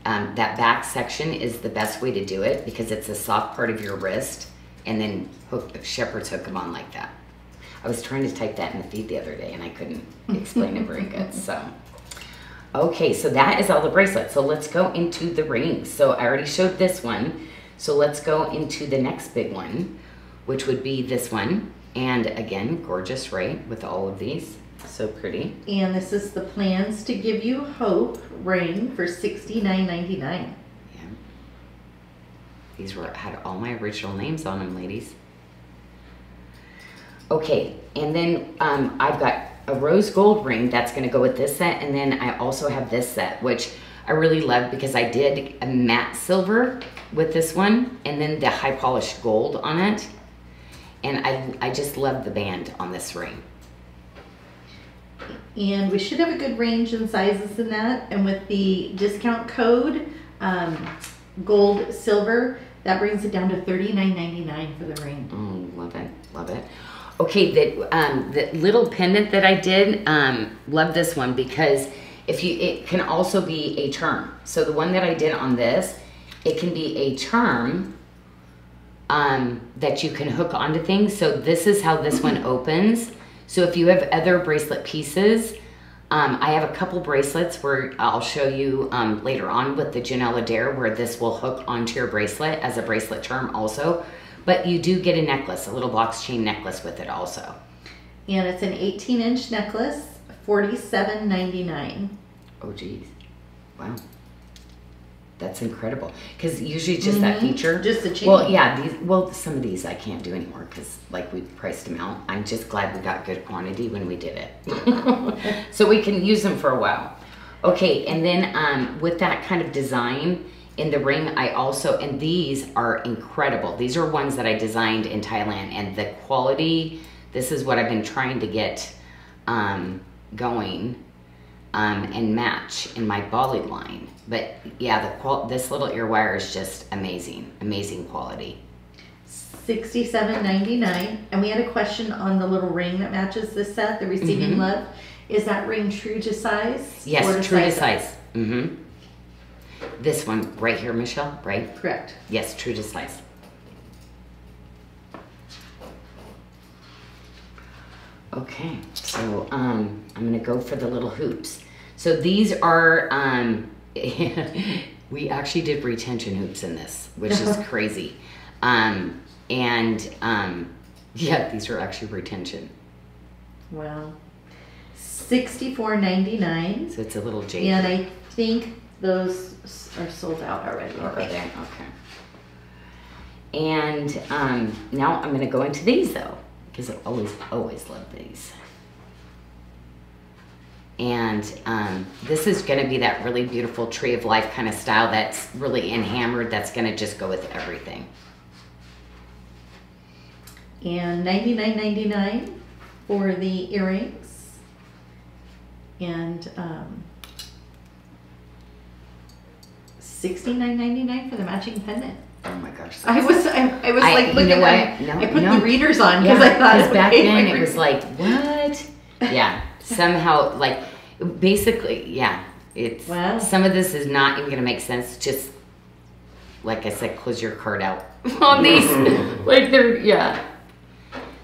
Um, that back section is the best way to do it because it's a soft part of your wrist, and then hook shepherds hook them on like that. I was trying to type that in the feed the other day and I couldn't explain it very good. So, okay, so that is all the bracelets. So let's go into the rings. So I already showed this one. So let's go into the next big one, which would be this one. And again, gorgeous, right? With all of these. So pretty. And this is the plans to give you hope ring for sixty nine ninety nine. Yeah. These were had all my original names on them, ladies. Okay, and then um, I've got a rose gold ring that's going to go with this set, and then I also have this set, which I really love because I did a matte silver with this one, and then the high polished gold on it, and I I just love the band on this ring. And we should have a good range in sizes in that. And with the discount code, um, gold, silver, that brings it down to thirty nine ninety nine for the ring. Oh, love it, love it. Okay, that um, the little pendant that I did, um, love this one because if you, it can also be a term. So the one that I did on this, it can be a term um, that you can hook onto things. So this is how this one opens. So if you have other bracelet pieces, um, I have a couple bracelets where I'll show you um, later on with the Janyl Adair where this will hook onto your bracelet as a bracelet charm also. But you do get a necklace, a little box chain necklace with it also. And it's an 18 inch necklace, forty seven ninety nine. Oh geez, wow, that's incredible. Because usually just that Mhm. feature. Just the chain. Well, yeah, these. Well, some of these I can't do anymore because like we priced them out. I'm just glad we got good quantity when we did it, so we can use them for a while. Okay, and then um, with that kind of design in the ring, I also and these are incredible. These are ones that I designed in Thailand, and the quality. This is what I've been trying to get um, going um, and match in my Bali line. But yeah, the qual- this little ear wire is just amazing, amazing quality. Sixty-seven ninety-nine, and we had a question on the little ring that matches this set, the receiving Mhm. love. Is that ring true to size? Yes, Or true to size. Mm-hmm. This one right here, Michelle, right? Correct. Yes, true to size. Okay, so um, I'm gonna go for the little hoops. So these are, um, we actually did retention hoops in this, which is crazy. Um, and um, yeah, these are actually retention. Wow. Sixty-four ninety-nine, So it's a little jade. and I think those are sold out already. Are they? Okay. And um, now I'm gonna go into these though, because I always, always love these. And um, this is gonna be that really beautiful tree of life kind of style that's really in hammered, that's gonna just go with everything. And ninety-nine ninety-nine for the earrings. And, um, sixty-nine ninety-nine for the matching pendant. Oh my gosh. I was, I, I was I- like you looking know at, what? No, I put no. the readers on Yeah, because I thought. back then it was like, what? Yeah, somehow, like, basically, yeah. It's Wow. some of this is not even gonna make sense. Just like I said, close your card out on these. like they're yeah.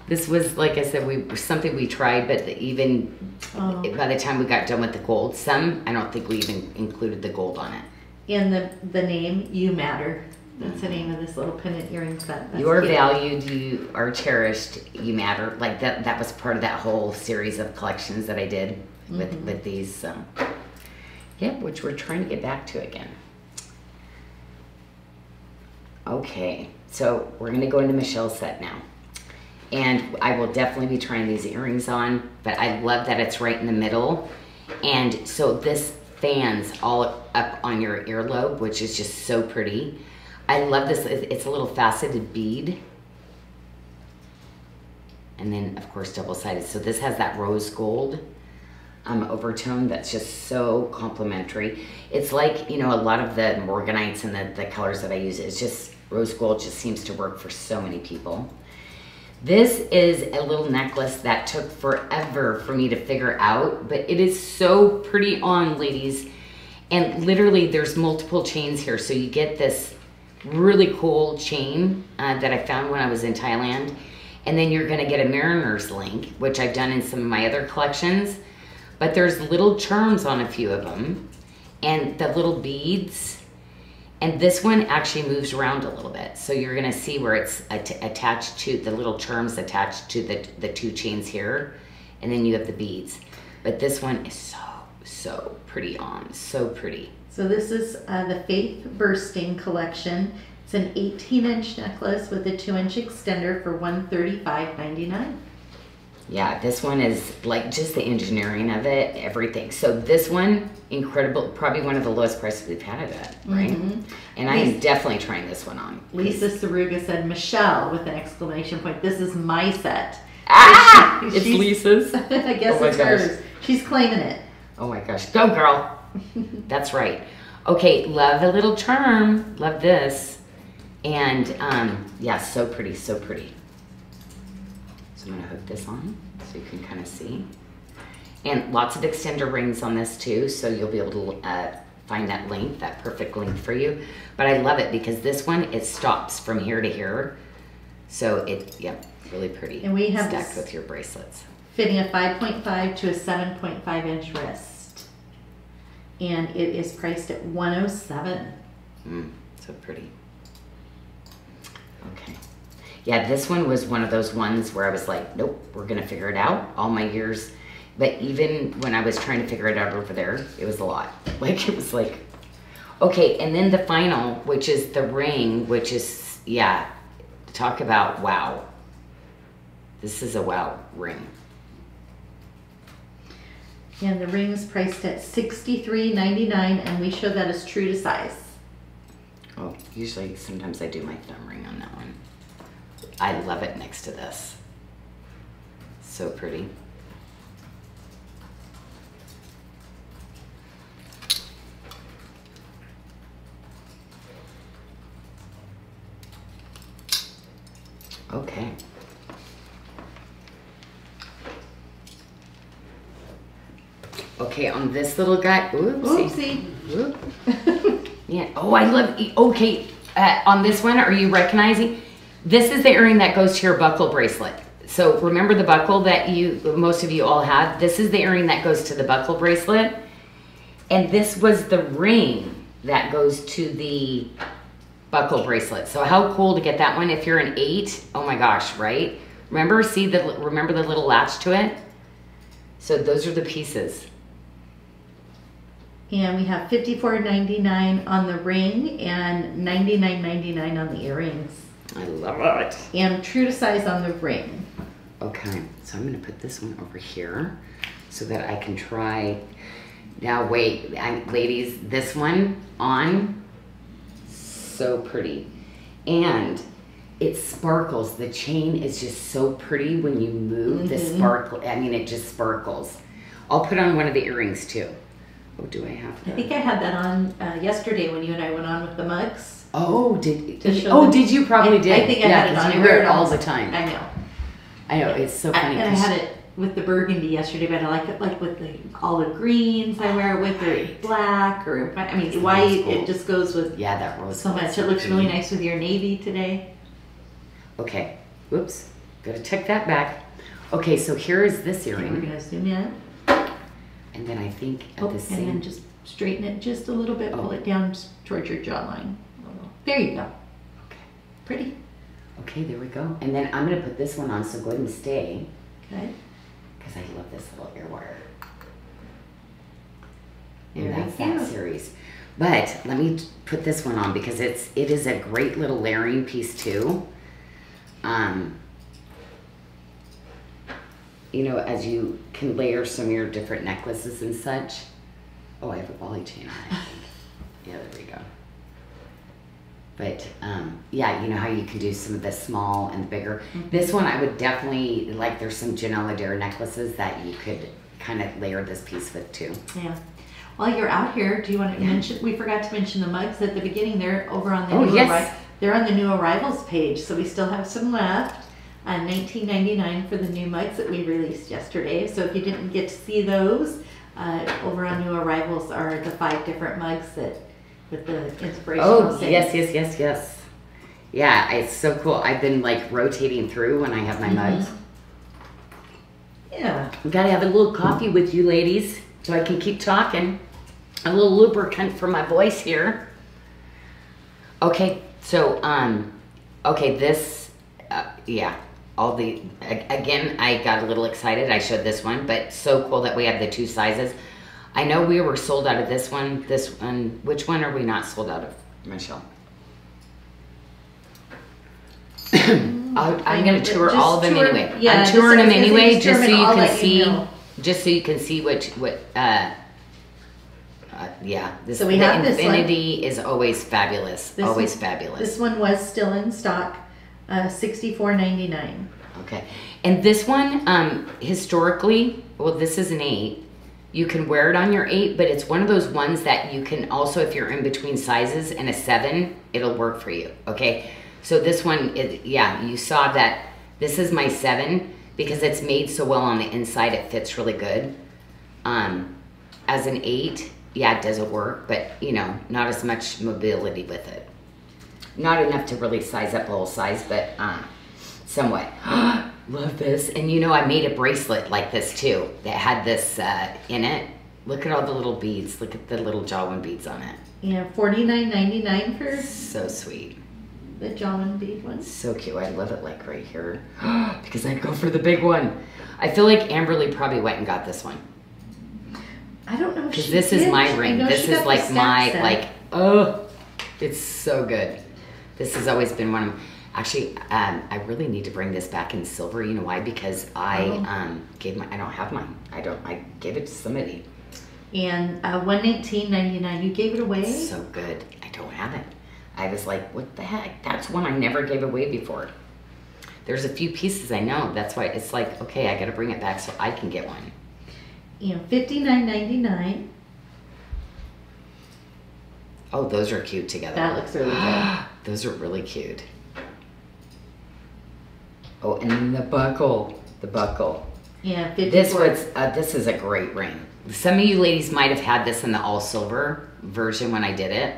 This was like I said, we something we tried, but even Oh. by the time we got done with the gold, some I don't think we even included the gold on it. in the, the name, You Matter. That's the name of this little pendant earring set. That's You're cute. valued, you are cherished, you matter. Like that that was part of that whole series of collections that I did with Mhm. with these um yeah, which we're trying to get back to again. Okay, so we're gonna go into Michelle's set now. And I will definitely be trying these earrings on, but I love that it's right in the middle. And so this fans all up on your earlobe, which is just so pretty. I love this, it's a little faceted bead. And then of course double-sided. So this has that rose gold um, overtone that's just so complimentary. It's like, you know, a lot of the Morganites and the, the colors that I use, it's just, rose gold just seems to work for so many people. This is a little necklace that took forever for me to figure out, but it is so pretty on, ladies. And literally, there's multiple chains here. So you get this really cool chain uh, that I found when I was in Thailand. And then you're gonna get a mariner's link, which I've done in some of my other collections. But there's little charms on a few of them. And the little beads, and this one actually moves around a little bit. So you're gonna see where it's at- attached to, the little charms attached to the, the two chains here. And then you have the beads. But this one is so, so pretty on, so pretty. So this is uh, the Faith Bursting collection. It's an 18 inch necklace with a 2 inch extender for 135.99. Yeah, this one is like just the engineering of it, everything. So this one, incredible, probably one of the lowest prices we've had of it at, right? Mhm. And I am definitely trying this one on. Lisa Saruga said, Michelle, with an exclamation point, this is my set. Ah! She- It's Lisa's. I guess Oh it's gosh. hers. She's claiming it. Oh my gosh, go girl. That's right. Okay, love the little charm. Love this. And um, yeah, so pretty, so pretty. So I'm gonna hook this on so you can kind of see. And lots of extender rings on this too, so you'll be able to uh, find that length, that perfect length for you. But I love it because this one, it stops from here to here. So it, yep, really pretty. And we have Stacked with your bracelets. Fitting a 5.5 to a 7.5 inch wrist. And it is priced at 107. Mm, so pretty. Okay. Yeah, this one was one of those ones where I was like, nope, we're gonna figure it out. All my years, but even when I was trying to figure it out over there, it was a lot. Like it was like, okay. And then the final, which is the ring, which is yeah, talk about wow. This is a wow ring. And the ring is priced at $63.99 and we show that as true to size. Oh, usually sometimes I do my thumb ring on that one. I love it next to this. So pretty. Okay. Okay, on this little guy, oopsie. Oopsie. Yeah. Oh, I love. Okay. Uh, on this one, are you recognizing? This is the earring that goes to your buckle bracelet. So remember the buckle that you, most of you all have. This is the earring that goes to the buckle bracelet, and this was the ring that goes to the buckle bracelet. So how cool to get that one? If you're an eight, oh my gosh, right? Remember, see the remember the little latch to it. So those are the pieces. And we have $54.99 on the ring and $99.99 on the earrings. I love it. And true to size on the ring. Okay, so I'm gonna put this one over here so that I can try. Now wait, I, ladies, this one on, so pretty. And it sparkles. The chain is just so pretty when you move the Mhm. sparkle. I mean, it just sparkles. I'll put on one of the earrings too. Oh, do I have I think I had that on uh, yesterday when you and I went on with the mugs. Oh, did To oh them- did you probably I- did? I think I yeah, had it on. you I wear it all the time. I know. I know it's so I- funny. and I 'cause had it with the burgundy yesterday, but I like it like with the olive greens. I wear it with the black or I mean white. It just goes with Yeah, that rose. so much. It looks really nice with your navy today. Okay. Whoops. Gotta check that back. Okay, so here is this And we're earring, gonna zoom in. And then I think at Oh, the and then just straighten it just a little bit. Pull Oh. it down towards your jawline. There you go. Okay. Pretty. Okay, there we go. And then I'm gonna put this one on. So go ahead and stay, Okay. because I love this little ear wire. And that's that series. But let me put this one on because it's it is a great little layering piece too. Um, you know, as you can layer some of your different necklaces and such. Oh, I have a Bali chain on it. yeah, there we go. But um, yeah, you know how you can do some of the small and the bigger. This one I would definitely like. There's some Janyl Adair necklaces that you could kind of layer this piece with too. Yeah. While you're out here, do you want to Yeah. mention? We forgot to mention the mugs at the beginning. They're over on the Oh, new yes. arri- They're on the new arrivals page, so we still have some left. Uh, 19.99 for the new mugs that we released yesterday. So if you didn't get to see those, uh, over on new arrivals are the five different mugs that with the inspirational. Oh sayings. yes, yes, yes, yes. Yeah, it's so cool. I've been like rotating through when I have my mugs. Yeah. We gotta have a little coffee with you ladies so I can keep talking. A little lubricant for my voice here. Okay, so um, okay, this, uh, yeah, all the again, I got a little excited. I showed this one, but so cool that we have the two sizes. I know we were sold out of this one. This one, which one are we not sold out of, Michelle? I, I'm gonna Just tour all of them tour- anyway. yeah, I'm touring them anyway, just tour you can let you see, know. just so you can see which what. Uh, uh, yeah, this So we the have this one. infinity is always fabulous. This always fabulous. This one was still in stock, uh, 64.99. Okay. And this one, um, historically, well, this is an eight. You can wear it on your eight, but it's one of those ones that you can also, if you're in between sizes and a seven, it'll work for you. Okay. So this one, it, yeah, you saw that this is my seven because it's made so well on the inside, it fits really good. Um, as an eight, yeah, it doesn't work, but you know, not as much mobility with it. Not enough to really size up a whole size, but um, somewhat. Love this. And you know, I made a bracelet like this too that had this uh, in it. Look at all the little beads. Look at the little Jawan beads on it. Yeah, 49.99 for So sweet. the Jawan bead ones. So cute. I love it like right here because I'd go for the big one. I feel like Amberly probably went and got this one I don't know if because this is my ring. This is like my set. like oh, it's so good. This has always been one of actually. Um, I really need to bring this back in silver. You know why? Because I Oh. um, gave my. I don't have mine. I don't. I gave it to somebody. And uh, 119.99. You gave it away? It's so good. I don't have it. I was like, what the heck? That's one I never gave away before. There's a few pieces I know. That's why it's like, okay, I got to bring it back so I can get one. You know, 59.99. Oh, those are cute together. That looks really good. those are really cute. Oh, and then the buckle. The buckle. Yeah, 54. This was uh, this is a great ring. Some of you ladies might have had this in the all silver version when I did it.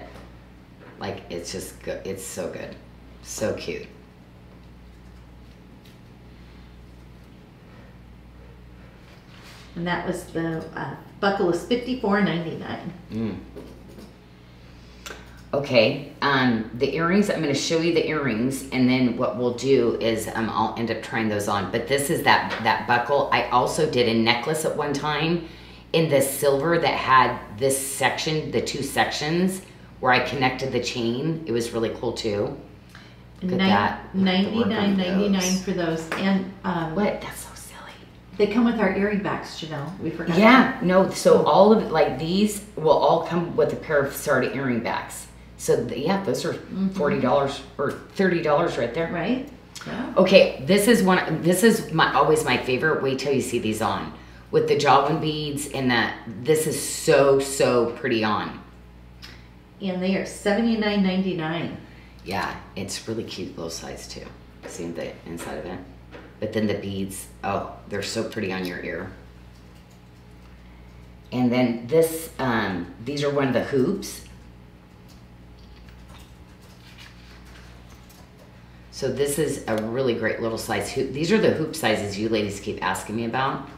Like it's just good. It's so good, so cute. And that was the uh, buckle is 54.99. Mm. Okay, um, the earrings, I'm gonna show you the earrings and then what we'll do is um, I'll end up trying those on. But this is that, that buckle. I also did a necklace at one time in the silver that had this section, the two sections where I connected the chain. It was really cool too. Look at that. We'll have to work on Ninety-nine, ninety-nine for those, and, um, What? That's so silly. they come with our earring backs, Janyl, we forgot. Yeah, no, so all of, like, these will all come with a pair of Sarda earring backs. So, yeah, those are forty dollars or thirty dollars right there. Right? Yeah. Okay, this is one. This is my always my favorite. Wait till you see these on with the Jawlin beads and that. This is so so pretty on. And they are seventy-nine ninety-nine. Yeah, it's really cute little size too. See the inside of it, but then the beads. Oh, they're so pretty on your ear. And then this. Um, these are one of the hoops. So this is a really great little size hoop. These are the hoop sizes you ladies keep asking me about.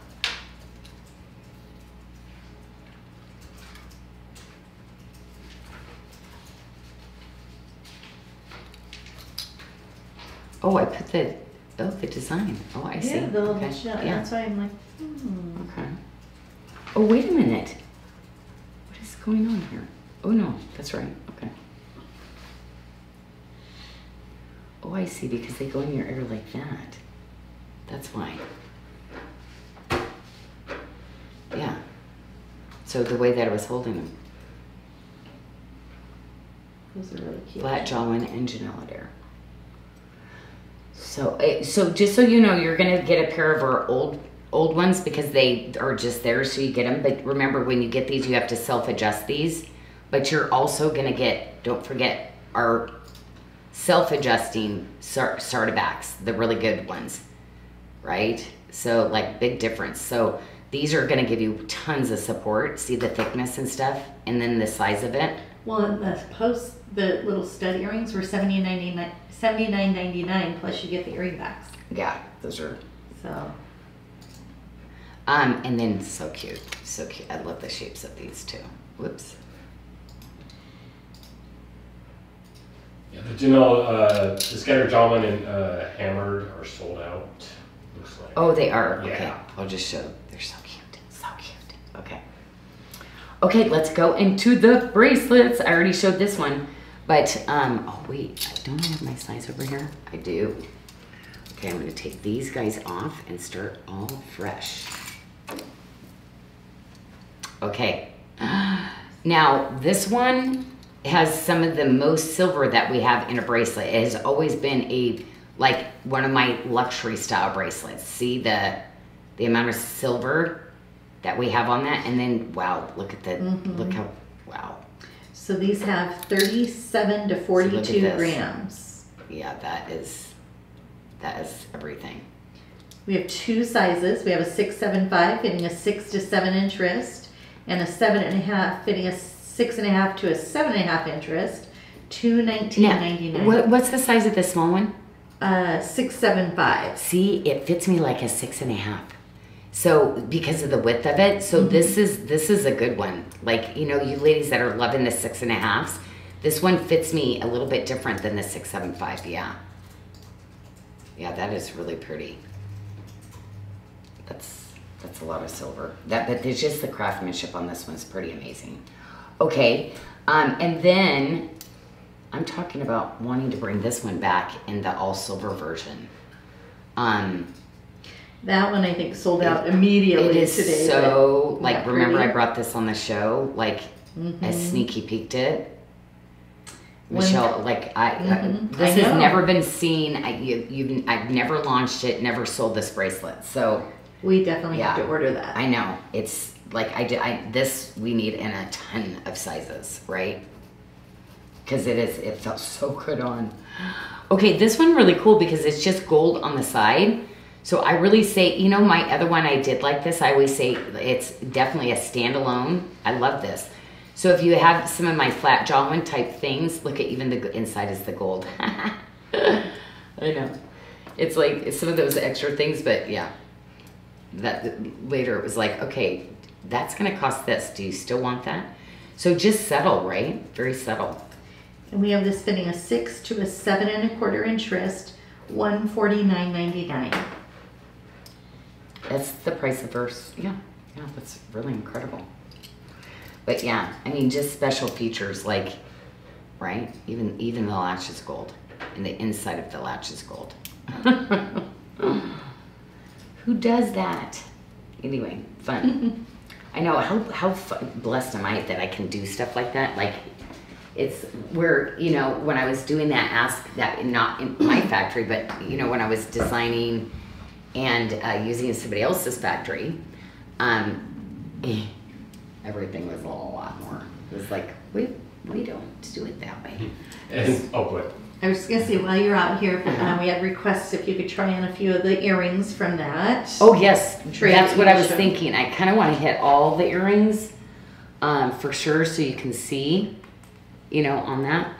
Oh, I put the, oh, the design. Oh, I see. Yeah, the little Okay. shell, Yeah, that's why I'm like, hmm. okay. Oh, wait a minute. What is going on here? Oh, no, that's right, okay. Oh, I see, because they go in your ear like that. That's why. Yeah. So the way that I was holding them, Those are really cute. flat jawline and Janyl Adair. So, eh, so just so you know, you're gonna get a pair of our old old ones because they are just there, so you get them. But remember, when you get these, you have to self adjust these. But you're also gonna get, don't forget, our self adjusting Sarda backs, the really good ones, right? So like big difference. So these are gonna give you tons of support. See the thickness and stuff, and then the size of it. Well, and the post, the little stud earrings were seventy ninety-nine, seventy-nine ninety-nine, plus you get the earring backs, Yeah, those are so. Um, and then so cute, so cute. I love the shapes of these too. Whoops. Yeah, you know uh, the Scatter Jawman and uh, Hammered are sold out. Looks like. Oh, they are. Okay, I'll just show. them. They're so cute, so cute. Okay. Okay, let's go into the bracelets. I already showed this one, but um, oh wait, I don't I have my size over here? I do. Okay, I'm gonna take these guys off and start all fresh. Okay. Now, this one has some of the most silver that we have in a bracelet. It has always been a like one of my luxury style bracelets. See the the amount of silver that we have on that, and then wow, look at the mm-hmm. look how wow, So these have thirty-seven to forty-two this. grams. yeah, that is that is everything. We have two sizes. We have a six, seven, five fitting a six to seven inch wrist, and a seven and a half fitting a six and a half to a seven and a half interest. Two nineteen ninety nine. what, what's the size of the small one? Uh, six, seven, five. See, it fits me like a six and a half. So because of the width of it, so Mm-hmm. this is this is a good one. Like you know, you ladies that are loving the six and a halves, this one fits me a little bit different than the six seven five. Yeah, yeah, that is really pretty. That's that's a lot of silver. That but there's just the craftsmanship on this one's pretty amazing. Okay, um, and then I'm talking about wanting to bring this one back in the all silver version. Um, That one I think sold out immediately it is today. so like remember I brought this on the show like I Mhm. sneaky peeked it. When- Michelle, like I, Mhm. this I has never been seen. I, you, you, I've never launched it, never sold this bracelet. So We definitely have to order that. I know it's like I did. I this we need in a ton of sizes, right? Because it is. It felt so good on. Okay, this one really cool because it's just gold on the side. So I really say, you know, my other one I did like this. I always say it's definitely a standalone. I love this. So if you have some of my flat jawline type things, look at even the inside is the gold. I know. It's like some of those extra things, but yeah that later it was like, okay, that's gonna cost this. Do you still want that? So just settle, right? Very subtle. And we have this fitting a six to a seven and a quarter inch wrist, one forty nine ninety nine. That's the price of verse. Yeah, yeah, that's really incredible. But yeah, I mean, just special features like, right? Even even the latch is gold. and the inside of the latch is gold. Who does that? Anyway, fun. I know how how blessed am I that I can do stuff like that. Like it's where you know when I was doing that ask that not in my factory, but you know when I was designing and uh, using somebody else's factory, um, eh, everything was a lot more. It was like we we don't do it that way. And, oh, what? I was gonna say, while you're out here, um, we had requests if you could try on a few of the earrings from that. Oh yes, Trade that's what I was thinking. I kind of want to hit all the earrings, um, for sure, so you can see, you know, on that.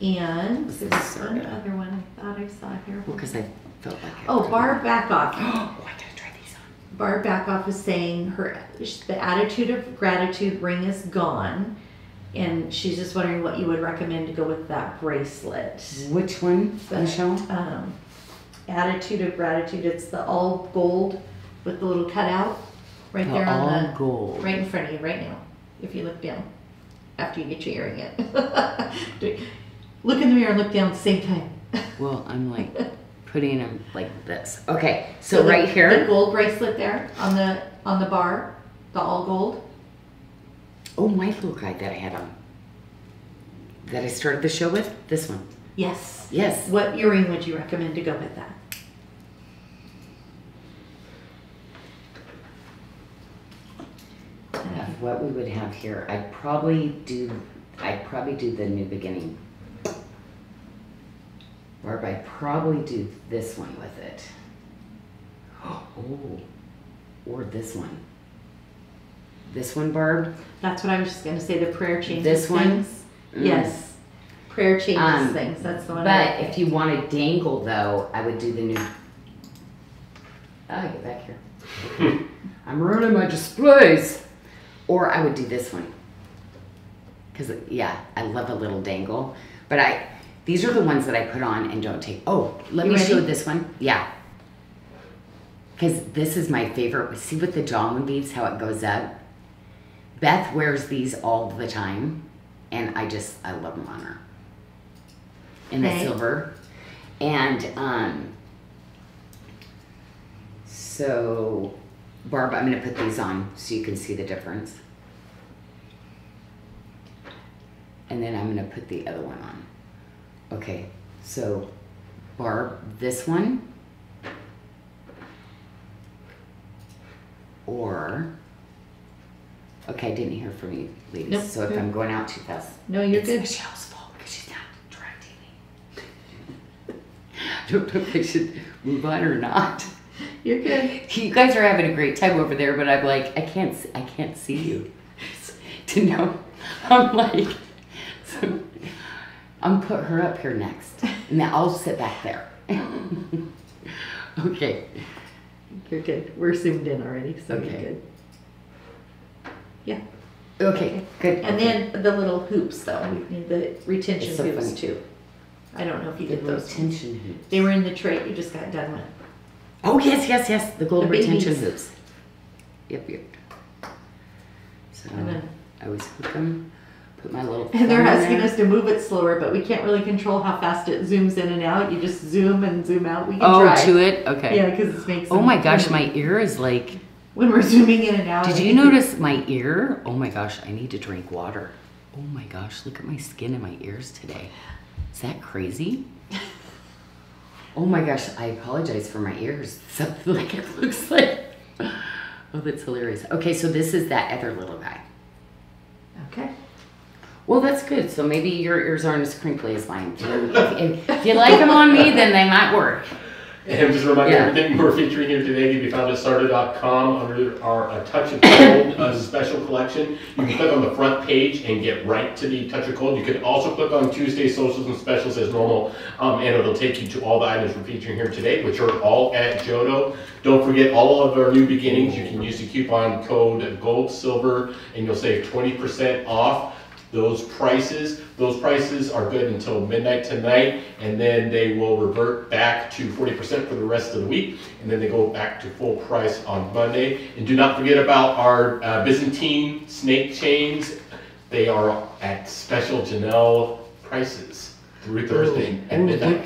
And This there's is one other one I thought I saw here. Well, because I felt like. I Oh, Barb Backoff. Oh, I gotta try these on. Barb Backoff is saying her the attitude of gratitude ring is gone, and she's just wondering what you would recommend to go with that bracelet. Which one, The, Michelle? Um, attitude of gratitude. It's the all gold with the little cutout right there all on the gold. right in front of you right now. If you look down after you get your earring in, look in the mirror and look down at the same time. Well, I'm like putting them like this. Okay, so, the- right the here. gold bracelet there on the on the bar, the all gold. Oh, my little guy that I had on. That I started the show with. This one. Yes. Yes. What earring would you recommend to go with that? of what we would have here, I'd probably do, I'd probably do the new beginning. Barb, I'd probably do this one with it. Oh, or this one. This one, Barb? That's what I was just gonna say. The prayer changes This one? things. Mm. Yes. Prayer changes Um, things. That's the one. I But if you want to dangle though, I would do the new. Ah, get back here. I'm ruining my displays. Or I would do this one. Cause yeah, I love a little dangle. But I, these are the ones that I put on and don't take. Oh, let You me show ready? this one. Yeah. Cause this is my favorite. See with the Jolin beads how it goes up. Beth wears these all the time, and I just I love them on her. In the silver, and um. So, Barb, I'm gonna put these on so you can see the difference. And then I'm gonna put the other one on. Okay, so Barb, this one. Or, okay, I didn't hear from you, ladies. Nope, So if. I'm going out too fast, No, you're it's good. Michelle's fault because she's not directing me. I don't know if I should move on or not. You're good. You guys are having a great time over there, but I'm like, I can't, I can't see you. to know, I'm like, so, I'm put her up here next, and then I'll sit back there. okay. You're good. We're zoomed in already, so Okay. you're good. Yeah. Okay. Good. And then the little hoops though. We need the retention It's so hoops funny. too. I don't know if you the get those. retention hoops. They were in the tray you just got done with. Oh yes, yes, yes. The gold The retention babies. hoops. Yep, yep. So And then- I always hook them. Put my little. And they're thumb in asking there. us to move it slower, but we can't really control how fast it zooms in and out. You just zoom and zoom out. We can Oh, try. to it. Okay. Yeah, because it makes. Oh them- my gosh, my ear is like. When we're zooming in and out. Did you notice my ear? Oh my gosh, I need to drink water. Oh my gosh, look at my skin and my ears today. Is that crazy? Oh my gosh, I apologize for my ears. Something like it looks like. Oh, that's hilarious. Okay, so this is that other little guy. Okay. Well, that's good. So maybe your ears aren't as crinkly as mine. If, if, if you like them on me, then they might work. And just a reminder, Yeah. everything we're featuring here today can be found at sarda.com under our A Touch of Gold uh, special collection. You can click on the front page and get right to the Touch of Gold. You can also click on Tuesday socials and specials as normal, um, and it'll take you to all the items we're featuring here today, which are all at Jodo. Don't forget all of our new beginnings. You can use the coupon code Gold Silver, and you'll save 20% off those prices. Those prices are good until midnight tonight, and then they will revert back to 40% for the rest of the week, and then they go back to full price on Monday. And do not forget about our uh, Byzantine snake chains. They are at special Janyl prices. through Thursday Oh, at midnight.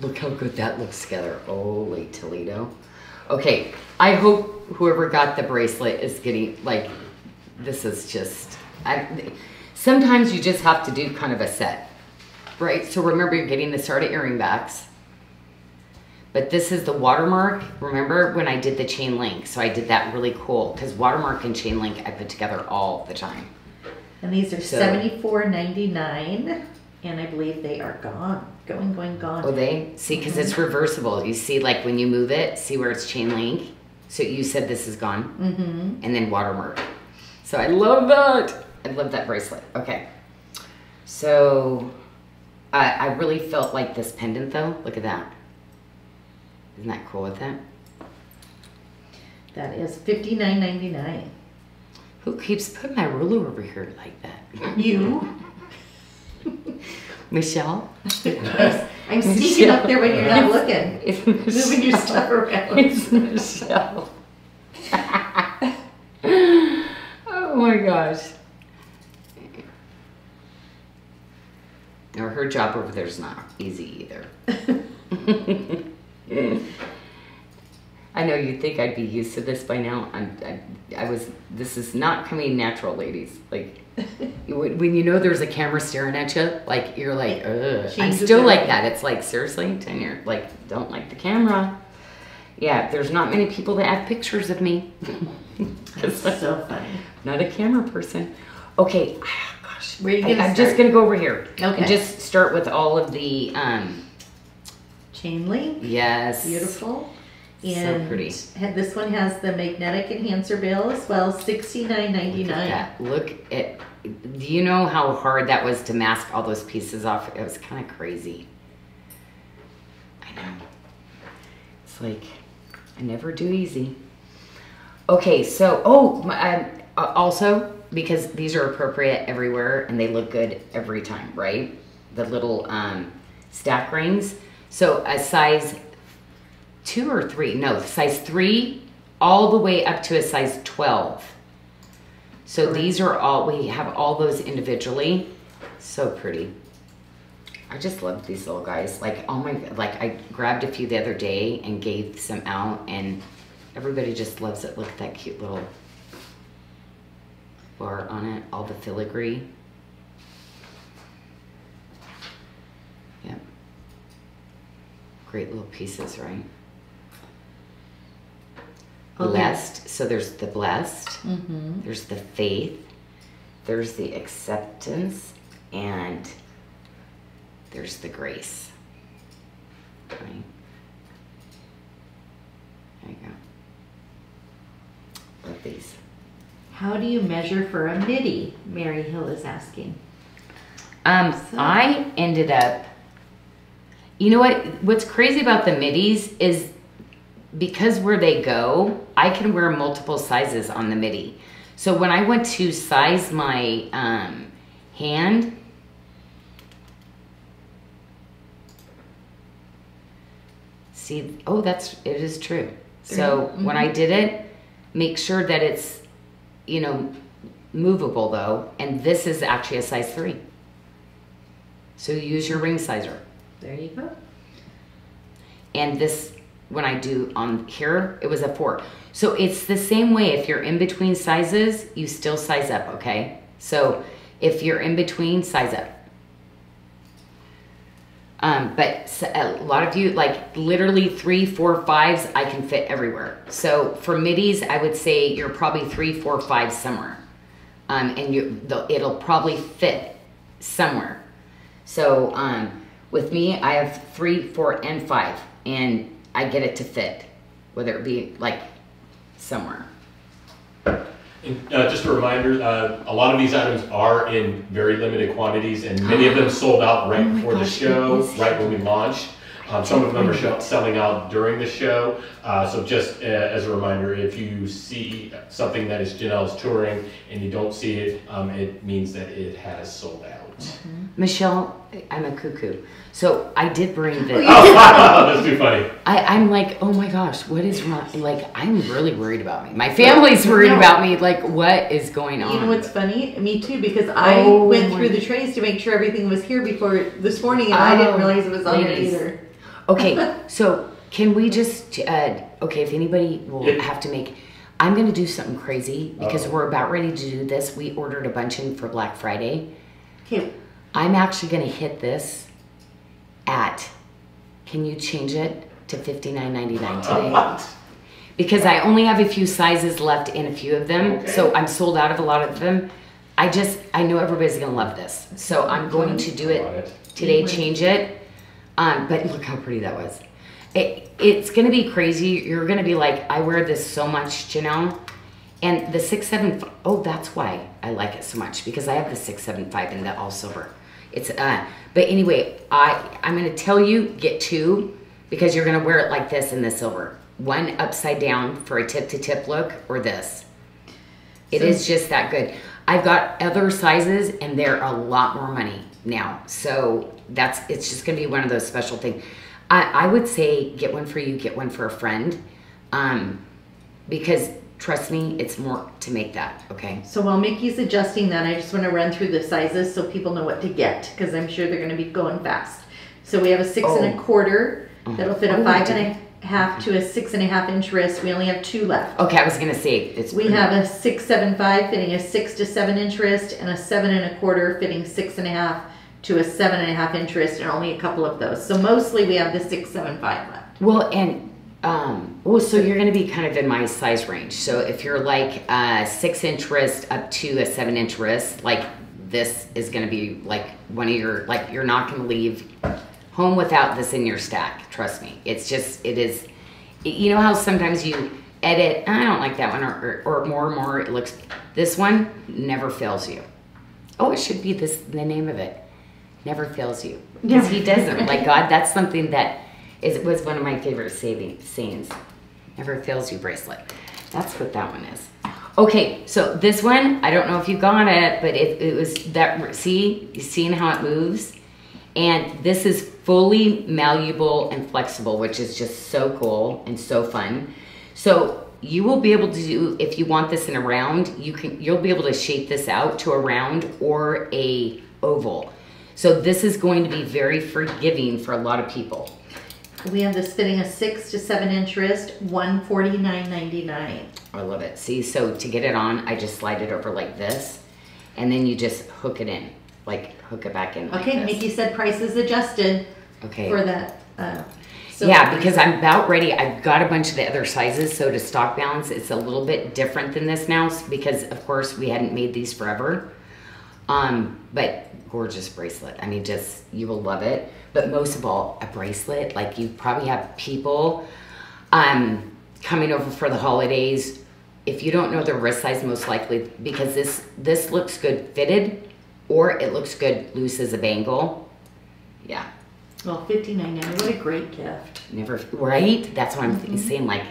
look, look how good that looks together. Holy Toledo. Okay, I hope whoever got the bracelet is getting like. This is just. I, sometimes you just have to do kind of a set, right? So remember, you're getting the Sarda earring backs. But this is the watermark. Remember when I did the chain link? So I did that really cool because watermark and chain link I put together all the time. And these are So- seventy-four ninety-nine, and I believe they are gone, going, going, gone. Oh, they see because it's reversible. You see, like when you move it, see where it's chain link. So you said this is gone, Mm-hmm. and then watermark. So I love that. I love that bracelet. Okay, so I I really felt like this pendant though. Look at that. Isn't that cool with that? That is fifty-nine ninety-nine. Who keeps putting my ruler over here like that? You? Michelle. I'm sneaking up there when you're not looking, It's moving your stuff around. It's Michelle. oh my gosh. Or her job over there is not easy either. I know you'd think I'd be used to this by now. I'm, I, I was. This is not coming natural, ladies. Like when you know there's a camera staring at you, like you're like, ugh. I'm still like that. It's like seriously, ten year, like don't like the camera. Yeah, there's not many people that have pictures of me. That's so funny. not a camera person. Okay, Where you I, gonna am just start? gonna go over here. Okay. And just start with all of the um. Chain link, Yes. beautiful. So And pretty. this one has the magnetic enhancer bail as well, sixty nine ninety nine. Look at ninety-nine. that. Look at. Do you know how hard that was to mask all those pieces off? It was kind of crazy. I know. It's like I never do easy. Okay, so oh, my, um, uh, also because these are appropriate everywhere and they look good every time, right? The little um, stack rings. So a size two or three, no, size three, all the way up to a size twelve. So these are all, we have all those individually. So pretty. I just love these little guys. Like, oh my, like I grabbed a few the other day and gave some out and everybody just loves it. Look at that cute little bar on it, all the filigree. Yep. Great little pieces, right? Oh, Blessed. So there's the blessed. Mm-hmm. There's the faith, there's the acceptance, and there's the grace. Right? There you go. Love these. How do you measure for a midi? Mary Hill is asking. Um, So- I ended up. You know what? What's crazy about the midis is because where they go, I can wear multiple sizes on the midi. So when I went to size my um, hand, see, oh, that's it is true. So when I did it, make sure that it's, you know, movable though, and this is actually a size three. So use your ring sizer. There you go. And this, when I do on here, it was a four. So it's the same way. If you're in between sizes, you still size up, okay? So if you're in between, size up. Um, but a lot of you, like literally three, four, fives, I can fit everywhere. So for middies, I would say you're probably three, four, five somewhere. Um, and you, it'll probably fit somewhere. So um, with me, I have three, four, and five, and I get it to fit, whether it be like somewhere. And, uh, just a reminder, uh, a lot of these items are in very limited quantities, and many of them sold out right Oh before the show, right when we launched. Um, some of them are show- selling out during the show. Uh, so just uh, as a reminder, if you see something that is Janyl's touring and you don't see it, um, it means that it has sold out. Michelle, I'm a cuckoo. So I did bring this. Oh, wow, that's too funny. I, I'm like, oh my gosh, what is wrong? Like, I'm really worried about me. My family's worried No. about me. Like, what is going on? You know what's funny? Me too, because I Oh went through the trays to make sure everything was here before this morning, and I didn't Oh, realize it was on ladies. there either. Okay, so can we just, uh, okay, if anybody will Yeah. have to make, I'm gonna do something crazy because Uh-oh. we're about ready to do this. We ordered a bunch in for Black Friday. Okay, I'm actually gonna hit this at, can you change it to $59.99 today? What? because I only have a few sizes left in a few of them, so I'm sold out of a lot of them. I just I know everybody's gonna love this, so I'm going to do it today. Change it, um, but look how pretty that was. It, it's gonna be crazy. You're gonna be like, I wear this so much, Janyl. And the six seven oh, that's why I like it so much because I have the six seven five in the all silver. It's uh, but anyway, I I'm gonna tell you get two because you're gonna wear it like this in the silver. One upside down for a tip to tip look, or this. It So- is just that good. I've got other sizes and they're a lot more money now. So that's it's just gonna be one of those special things. I, I would say get one for you, get one for a friend. Um, because trust me, it's more to make that, okay? so while Mickey's adjusting that, I just want to run through the sizes so people know what to get, because I'm sure they're going to be going fast. So we have a six and a Oh. quarter mm-hmm. that'll fit Oh, a five did- and a half to a six and a half inch wrist. We only have two left. Okay, I was gonna say it's We have a six seven five fitting a six to seven inch wrist, and a seven and a quarter fitting six and a half to a seven and a half inch wrist, and only a couple of those. So mostly we have the six seven five left. Well, and um, well, so you're going to be kind of in my size range. So if you're like a six inch wrist up to a seven inch wrist, like this is going to be like one of your like you're not going to leave home without this in your stack. Trust me, it's just it is. You know how sometimes you edit. I don't like that one, or, or, or more and more it looks. This one never fails you. Oh, it should be this the name of it. Never fails you because he doesn't. Like God, that's something that is was one of my favorite saving scenes. Never fails you bracelet. That's what that one is. Okay, so this one, I don't know if you got it, but it, it was that, see, you seeing how it moves? And this is fully malleable and flexible, which is just so cool and so fun. So you will be able to do, if you want this in a round, you can, you'll be able to shape this out to a round or a oval. So this is going to be very forgiving for a lot of people. We have this fitting a six to seven inch wrist, one forty nine ninety nine. I love it. See, so to get it on, I just slide it over like this, and then you just hook it in, like hook it back in. Like Okay, this. Mickey said prices adjusted Okay. for that. Uh, silver yeah, because. I'm about ready. I've got a bunch of the other sizes, so to stock balance, it's a little bit different than this now because, of course, we hadn't made these forever. Um, but gorgeous bracelet. I mean, just you will love it. But most of all, a bracelet. Like you probably have people um, coming over for the holidays. If you don't know their wrist size, most likely because this this looks good fitted, or it looks good loose as a bangle. Yeah. Well, fifty nine ninety. What a great gift. Never, right? That's what I'm saying. Like,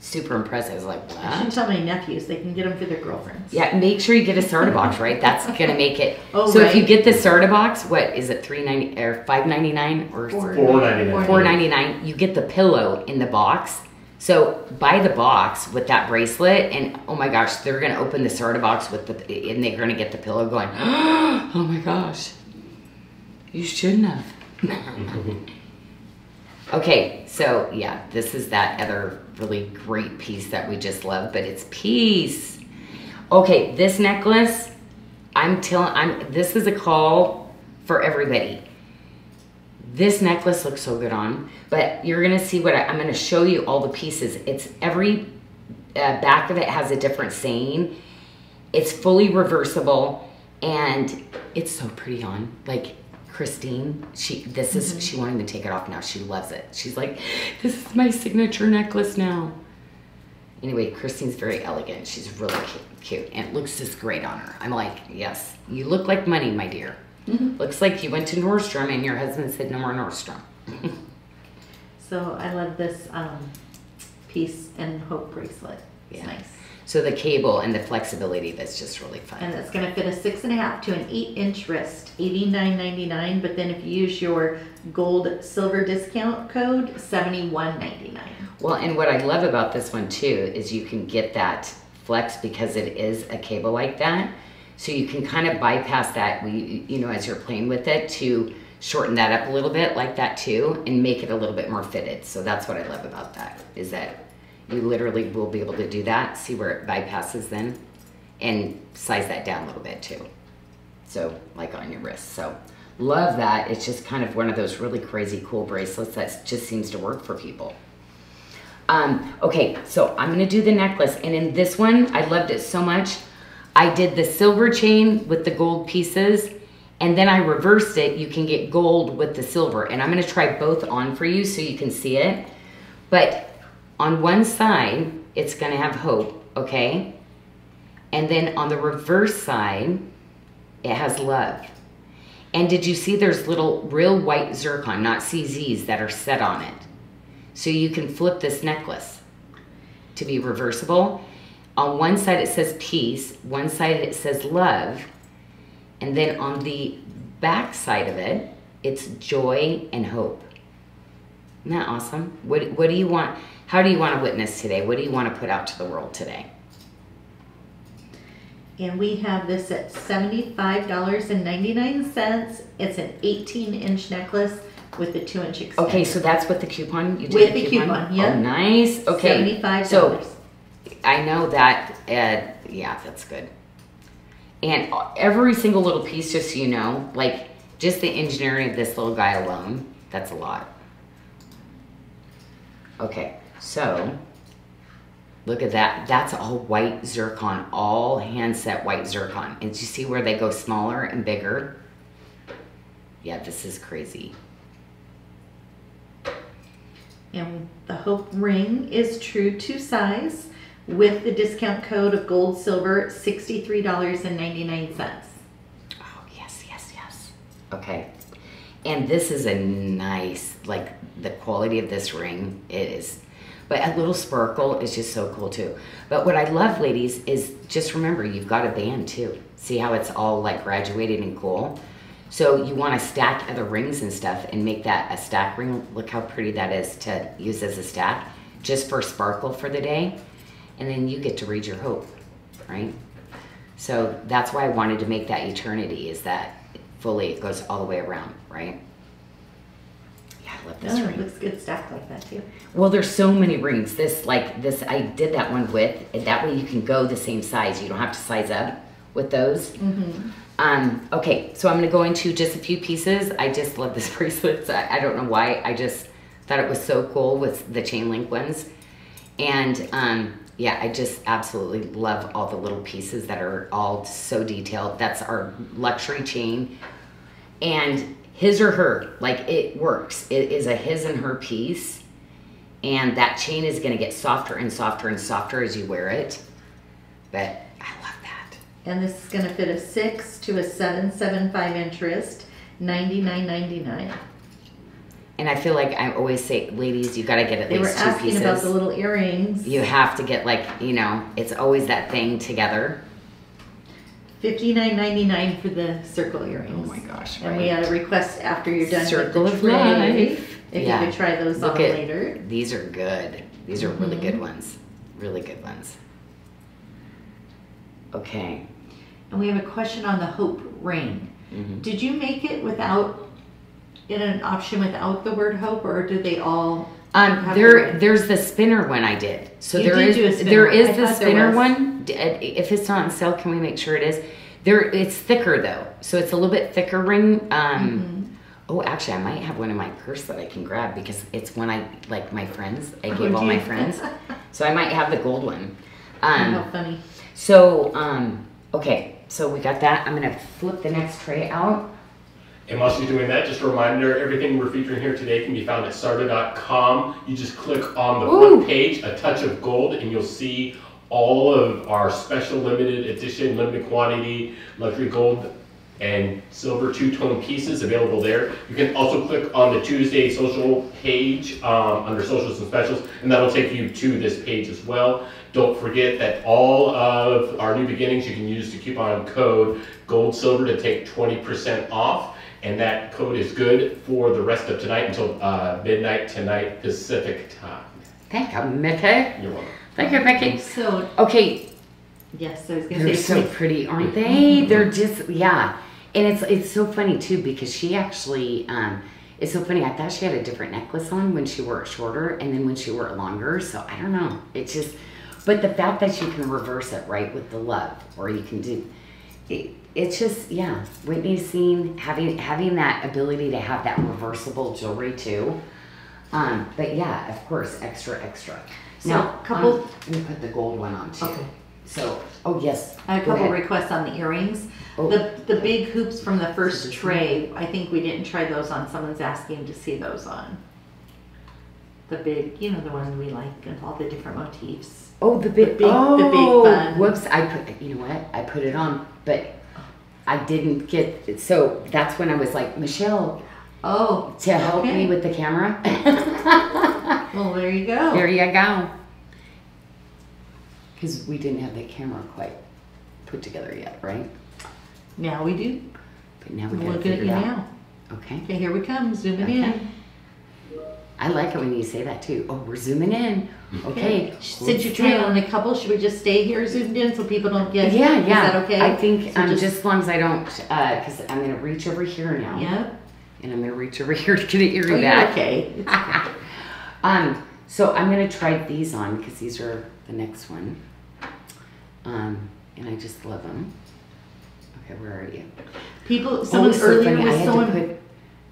super impressive. I was like, what? I should what? tell my nephews they can get them for their girlfriends. Yeah, make sure you get a starter box, right? That's gonna make it. Oh, so if you get the starter box, what is it? Three ninety or five ninety nine or Four- Four ninety nine. four ninety nine? You get the pillow in the box. So buy the box with that bracelet, and oh my gosh, they're gonna open the starter box with the, and they're gonna get the pillow going. Oh my gosh, you shouldn't have. Okay, so yeah, this is that other really great piece that we just love, but it's peace. Okay, this necklace, I'm telling, I'm. This is a call for everybody. This necklace looks so good on, but you're gonna see what I, I'm gonna show you all the pieces. It's every uh, back of it has a different saying. It's fully reversible, and it's so pretty on. Like Christine, she this is she wanted to take it off now. She loves it. She's like, this is my signature necklace now. Anyway, Christine's very elegant. She's really cute, cute, and it looks just great on her. I'm like, yes, you look like money, my dear. Looks like you went to Nordstrom and your husband said no more Nordstrom. So I love this um, piece and hope bracelet. It's Yeah. nice. So the cable and the flexibility that's just really fun. And it's gonna fit a six and a half to an eight inch wrist, eighty-nine ninety-nine, but then if you use your gold silver discount code, seventy-one ninety-nine. Well, and what I love about this one too is you can get that flex because it is a cable like that. So you can kind of bypass that, we, you know, as you're playing with it to shorten that up a little bit like that too and make it a little bit more fitted. So that's what I love about that is that you literally will be able to do that, see where it bypasses then and size that down a little bit too. So like on your wrist. So love that. It's just kind of one of those really crazy cool bracelets that just seems to work for people. Um, okay, so I'm gonna do the necklace, and in this one, I loved it so much. I did the silver chain with the gold pieces, and then I reversed it. You can get gold with the silver, and I'm gonna try both on for you so you can see it. But on one side, it's gonna have hope, okay? And then on the reverse side, it has love. And did you see there's little real white zircon, not CZs, that are set on it? So you can flip this necklace to be reversible. On one side it says peace, one side it says love, and then on the back side of it, it's joy and hope. Isn't that awesome? What, what do you want? How do you want to witness today? What do you want to put out to the world today? And we have this at seventy-five dollars and ninety-nine cents. It's an eighteen-inch necklace with the two-inch extension. Okay, so that's what the coupon you did. With the coupon, yeah. Oh, nice. Okay, Seventy-five so dollars. I know that. Uh, yeah, that's good. And every single little piece, just so you know, like just the engineering of this little guy alone, that's a lot. Okay, so look at that. That's all white zircon, all handset white zircon. And you see where they go smaller and bigger? Yeah, this is crazy. And the Hope ring is true to size with the discount code of gold silver, sixty-three dollars and ninety-nine cents. Oh, yes, yes, yes. Okay. And this is a nice, like the quality of this ring, is. But a little sparkle is just so cool too. But what I love, ladies, is just remember you've got a band too. See how it's all like graduated and cool? So you want to stack other rings and stuff and make that a stack ring. Look how pretty that is to use as a stack just for sparkle for the day. And then you get to read your hope, right? So that's why I wanted to make that eternity is that fully it goes all the way around, right? Yeah, I love this Oh, it ring. looks good stacked like that too. Well, there's so many rings. This, like this, I did that one with. and That way you can go the same size. You don't have to size up with those. Mm-hmm. Um, okay, so I'm gonna go into just a few pieces. I just love this bracelet. So I, I don't know why. I just thought it was so cool with the chain link ones. And um, yeah, I just absolutely love all the little pieces that are all so detailed. That's our luxury chain. And his or her, like it works. It is a his and her piece. And that chain is gonna get softer and softer and softer as you wear it. But I love that. And this is gonna fit a six to a seven, seven, five inch wrist, ninety-nine ninety-nine. And I feel like I always say, ladies, you gotta get at They were least two asking about the little earrings. you have to get like, you know, it's always that thing together. Fifty-nine ninety-nine for the circle earrings. Oh my gosh, And we had a request after you're done Circle with of the tray, life. if Yeah. you could try those Look on at- later. These are good. These are really Mhm. good ones. Really good ones. Okay. And we have a question on the Hope ring. Mhm. Did you make it without, in an option without the word hope, or did they all? Um, there, the- there's the spinner one I did. So You there did is, do a spinner there one. is I the spinner one. Uh, If it's not on sale, can we make sure it is? There, it's thicker though, so it's a little bit thicker ring. Um, oh, actually, I might have one in my purse that I can grab because it's one I like my friends. I gave Oh, all my friends, so I might have the gold one. Oh, Um, How funny. so um, okay, so we got that. I'm gonna flip the next tray out. And while she's doing that, just a reminder, everything we're featuring here today can be found at sarda.com. You just click on the Ooh. front page, A Touch of Gold, and you'll see all of our special limited edition, limited quantity, luxury gold and silver two-tone pieces available there. You can also click on the Tuesday social page um, under socials and specials, and that'll take you to this page as well. Don't forget that all of our new beginnings you can use the coupon code gold silver to take 20% off, and that code is good for the rest of tonight until uh, midnight tonight Pacific time. Thank you, Mickey. You're welcome. Thank you, Mickey. So, Okay, yes, I was gonna they're say. so pretty, aren't they? They're just yeah, and it's it's so funny too because she actually um, it's so funny. I thought she had a different necklace on when she wore it shorter, and then when she wore it longer. So I don't know. It's just, but the fact that you can reverse it right with the love, or you can do. It, it's just yeah, Whitney's seen having having that ability to have that reversible jewelry too. Um, but yeah, of course, extra extra. So, now, couple- um, let me put the gold one on too. Okay. So, oh yes. A couple requests on the earrings. Oh. The, the big hoops from the first one? tray, I think we didn't try those on. Someone's asking to see those on. The big, you know, the ones we like and all the different motifs. Oh, the big, big- the oh, big bun. Whoops! I put. You know what? I put it on, but I didn't get. So that's when I was like, Michelle, Oh, to help okay. me with the camera. Well, there you go. there you go. Because we didn't have the camera quite put together yet, right? Now we do. But now we We're gotta looking at you it out. now. Okay. Okay, here we come, zooming Okay. in. I like it when you say that too. Oh, we're zooming in. Okay. Since you're trying on a couple, should we just stay here zoomed in so people don't get? Yeah, Is yeah. that okay? I think So um, just, as long as I don't, because I'm gonna reach over here now. Yeah. And I'm gonna reach over here to get an Oh, earring you're back. okay. Okay. um, so I'm gonna try these on because these are the next one. Um, and I just love them. Okay, where are you? People, someone oh, so earlier was someone.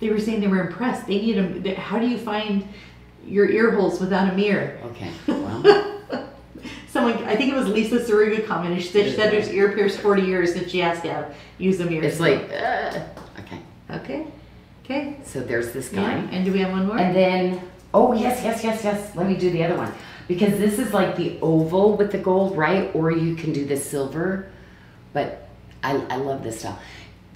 They were saying they were impressed. They need they- How do you find your ear holes without a mirror? Okay, well, Someone, I think it was Lisa Saruga commented. She said she said there's ear pierced 40 years and she has to have, use a mirror. it's like, uh, okay. okay, okay. So there's this guy. Yeah. And do we have one more? And then, oh yes, yes, yes, yes. Let me do the other one because this is like the oval with the gold, right? Or you can do the silver, but I, I love this style.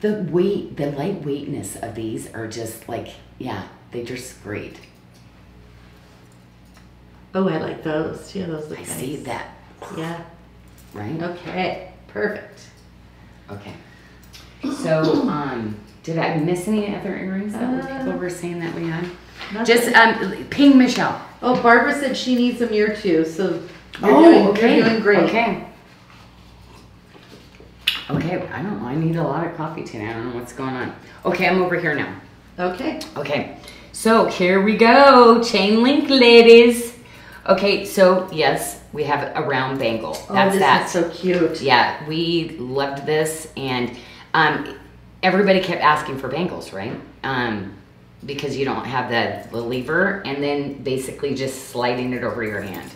The weight, the lightweightness of these are just like, yeah, they're just great. oh, I like those too. Those look I nice. see that, Yeah. right? Okay. Perfect. Okay. So, um, did I miss any other earrings that Uh, people were saying that we had? Not Just um, ping Michelle. oh, Barbara said she needs a mirror too. So you're, oh, doing, okay. you're doing great. Okay. Okay, I don't know. I need a lot of coffee today. I don't know what's going on. Okay, I'm over here now. Okay. Okay, so here we go. Chain link, ladies. Okay, so yes, we have a round bangle. Oh, That's this that. is so cute. yeah, we loved this, and um, everybody kept asking for bangles, right? Um, because you don't have the, the lever, and then basically just sliding it over your hand.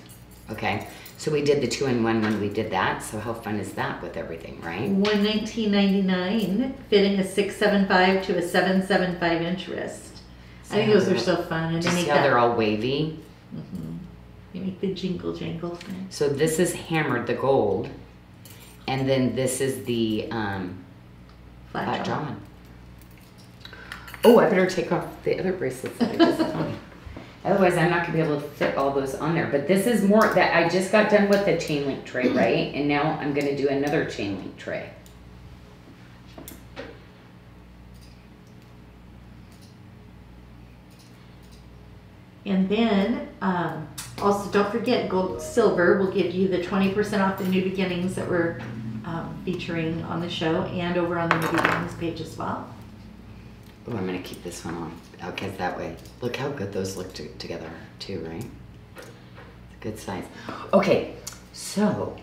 Okay, so we did the two in one when we did that. So how fun is that with everything, right? One nineteen ninety nine, fitting a six seven five to a seven seven five inch wrist. I think those are so fun, and Do they how that, they're all wavy? Mm They make the jingle jangle thing. So this is hammered, the gold, and then this is the um, Flat flat drawn. Oh, I better take off the other bracelets Otherwise, I'm not gonna be able to fit all those on there. But this is more that I just got done with the chain link tray, right? And now I'm gonna do another chain link tray. And then, um, also don't forget, gold, silver will give you the twenty percent off the new beginnings that we're um, featuring on the show and over on the new beginnings page as well. Oh, I'm gonna keep this one on. Okay, that way. Look how good those look to- together too, right? It's a good size. Okay, so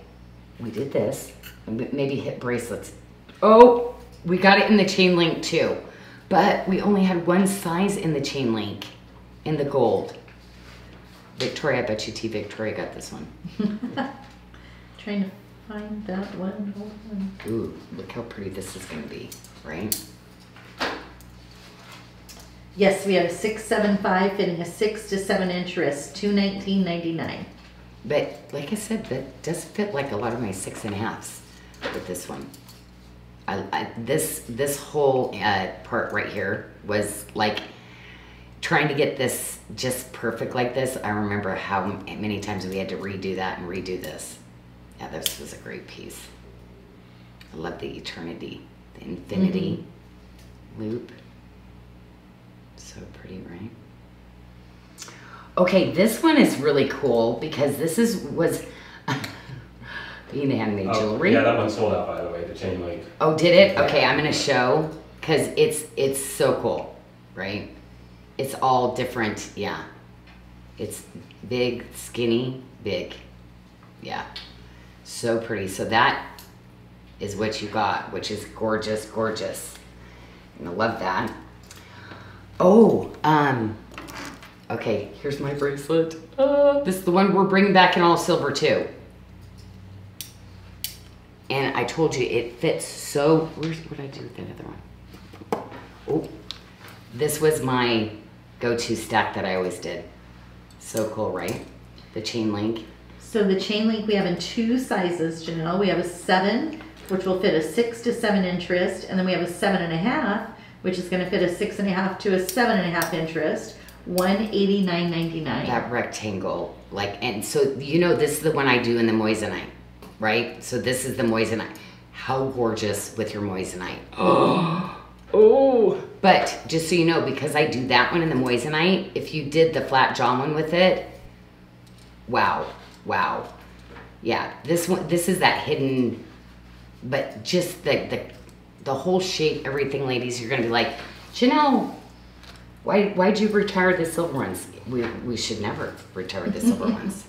we did this. Maybe hit bracelets. Oh, we got it in the chain link too, but we only had one size in the chain link, in the gold. Victoria, I bet you T Victoria got this one. Trying to find that one. Ooh, look how pretty this is gonna be, right? Yes, we have a six seven five fitting a six to seven inch wrist, two nineteen ninety nine. But like I said, that does fit like a lot of my six and a halves with this one. I, I, this this whole uh, part right here was like trying to get this just perfect like this. I remember how many times we had to redo that and redo this. Yeah, this was a great piece. I love the eternity, the infinity loop. So pretty, right? Okay, this one is really cool because this is was being handmade Oh, jewelry. Yeah, that one sold out, by the way, the chain link. Oh, did it? Okay, I'm gonna show because it's it's so cool, right? It's all different. Yeah, it's big, skinny, big. Yeah, so pretty. So that is what you got, which is gorgeous, gorgeous. And I love that. Oh, um, okay. Here's my bracelet. Uh, this is the one we're bringing back in all silver too. And I told you it fits so. Where's what did I do with that other one? Oh, this was my go-to stack that I always did. So cool, right? The chain link. So the chain link we have in two sizes, Janyl. We have a seven, which will fit a six to seven inch wrist, and then we have a seven and a half, which is gonna fit a six and a half to a seven and a half inch wrist. One eighty nine ninety nine. That rectangle, like, and so you know, this is the one I do in the moissanite, right? So this is the moissanite. How gorgeous with your moissanite. Oh, oh. But just so you know, because I do that one in the moissanite, if you did the flat jaw one with it, wow, wow. Yeah, this one, this is that hidden, but just the, the, the whole shape, everything, ladies, you're gonna be like, Janyl, why, why'd you retire the silver ones? We, we should never retire the silver ones.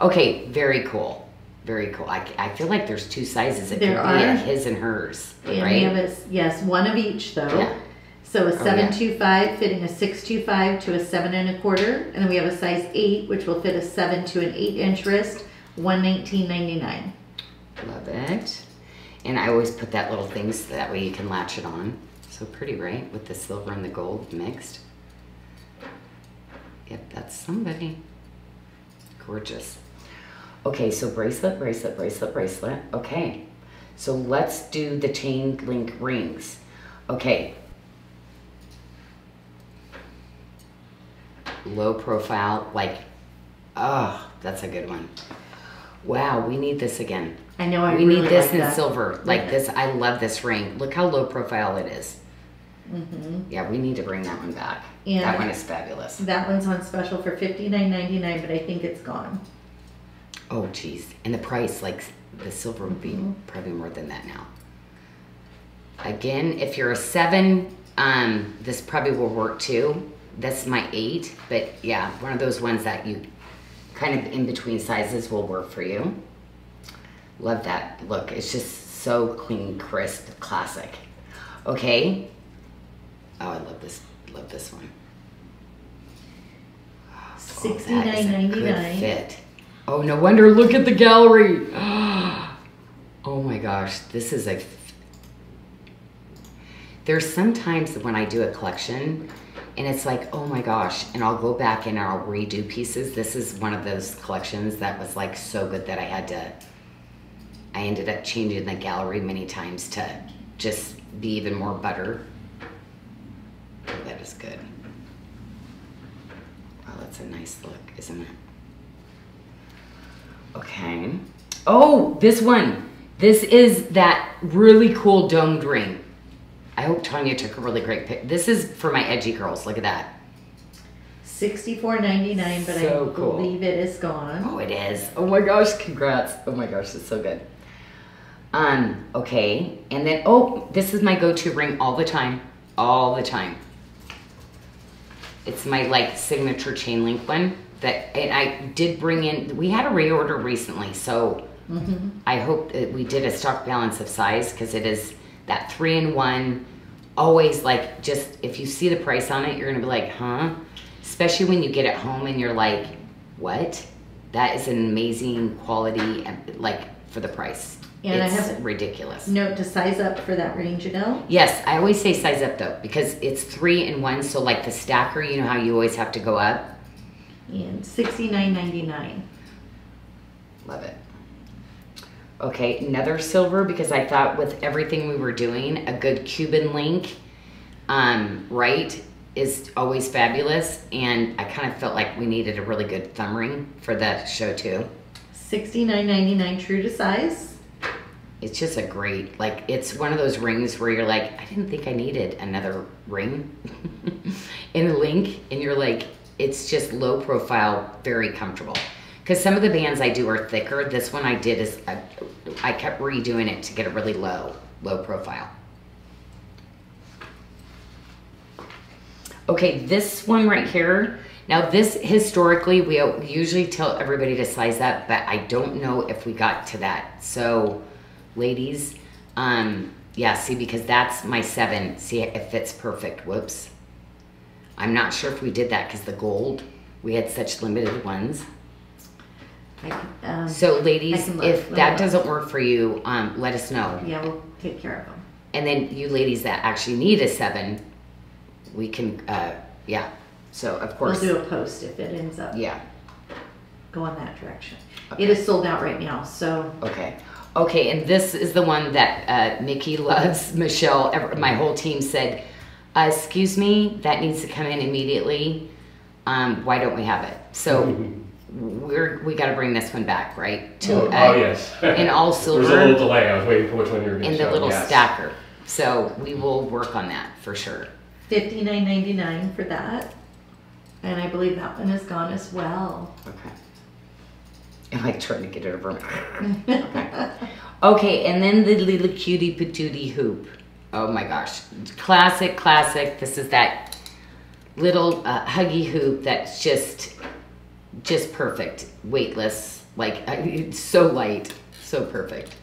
Okay, very cool. Very cool. I, I feel like there's two sizes. It There could be a are. his and hers, And we have right? a, yes, one of each though. Yeah. So a oh, yeah. seven two five fitting a six two five to a seven and a quarter, and then we have a size eight, which will fit a seven to an eight inch wrist, one nineteen ninety nine. Love it. And I always put that little thing so that way you can latch it on. So pretty, right? With the silver and the gold mixed. Yep, that's somebody. Gorgeous. Okay, so bracelet, bracelet, bracelet, bracelet. Okay. So let's do the chain link rings. Okay. Low profile, like, oh, that's a good one. Wow, we need this again. I know I we really need this like in that. silver. Like Yeah. this, I love this ring. Look how low profile it is. Mm-hmm. Yeah, we need to bring that one back. And- that one is fabulous. That one's on special for fifty nine ninety nine, but I think it's gone. Oh, geez. And the price, like the silver would be Mhm. probably more than that now. Again, if you're a seven, um, this probably will work too. That's my eight, but yeah, one of those ones that you kind of in between sizes will work for you. Love that look. It's just so clean, crisp, classic. Okay. Oh, I love this. Love this one. Oh, that is a Sixty nine ninety good fit. Oh, no wonder. Look at the gallery. Oh my gosh, this is a. There's sometimes when I do a collection, and it's like, oh my gosh, and I'll go back and I'll redo pieces. This is one of those collections that was like so good that I had to. I ended up changing the gallery many times to just be even more butter. Oh, that is good. Oh, that's a nice look, isn't it? Okay. Oh, this one. This is that really cool domed ring. I hope Tanya took a really great pic. This is for my edgy girls. Look at that. Sixty four ninety nine, but So I cool. believe it is gone. Oh, it is. Oh my gosh, congrats. Oh my gosh, it's so good. Um, okay. And then, oh, this is my go-to ring all the time. All the time. It's my like signature chain link one that, and I did bring in, we had a reorder recently, so Mhm. I hope that we did a stock balance of size because it is that three in one. Always like just if you see the price on it, you're gonna be like, huh? Especially when you get it home and you're like, what? That is an amazing quality like for the price. And I it's have- ridiculous. Note to size up for that ring, Janyl. Yes, I always say size up though because it's three in one. So like the stacker, you know how you always have to go up. And sixty nine ninety nine. Love it. Okay, another silver because I thought with everything we were doing, a good Cuban link, um, right, is always fabulous. And I kind of felt like we needed a really good thumb ring for that show too. Sixty-nine ninety-nine, true to size. It's just a great, like, it's one of those rings where you're like, I didn't think I needed another ring in a link. And you're like, it's just low profile, very comfortable. Because some of the bands I do are thicker. This one I did is, I, I kept redoing it to get a really low, low profile. Okay, this one right here. Now this historically, we usually tell everybody to size up, but I don't know if we got to that. So ladies, um, yeah, see, because that's my seven. See, it fits perfect. Whoops. I'm not sure if we did that because the gold, we had such limited ones. Can, um, So ladies, look, if that look. doesn't work for you, um, let us know. yeah, we'll take care of them. And then you ladies that actually need a seven, we can, uh, yeah. So of course. We'll do a post if it ends up yeah. going that direction. Okay. It is sold out right now, so Okay. Okay, and this is the one that uh, Mickey loves. Michelle, ev- my whole team said, uh, "Excuse me, that needs to come in immediately. Um, why don't we have it?" So we're we got to bring this one back, right? To Oh, uh, oh, yes. in all There was a little delay. I was waiting for which one you were going to in show. the little yes. stacker. So we will work on that for sure. fifty-nine ninety-nine for that. And I believe that one is gone as well. Okay. I'm like trying to get it over. Okay. Okay, and then the little cutie patootie hoop. Oh my gosh. Classic, classic. This is that little uh, huggy hoop that's just, just perfect. Weightless. Like, it's so light. So perfect.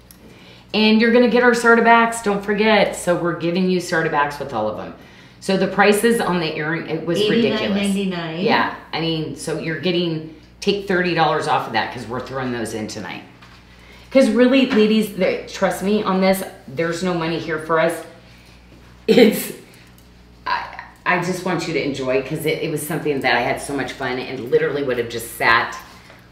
And you're gonna get our starter backs, don't forget. So we're giving you starter backs with all of them. So the prices on the earring, it was ridiculous. ninety-nine. Yeah, I mean, so you're getting take thirty dollars off of that because we're throwing those in tonight. Because really, ladies, trust me on this. There's no money here for us. It's I I just want you to enjoy because it, it was something that I had so much fun and literally would have just sat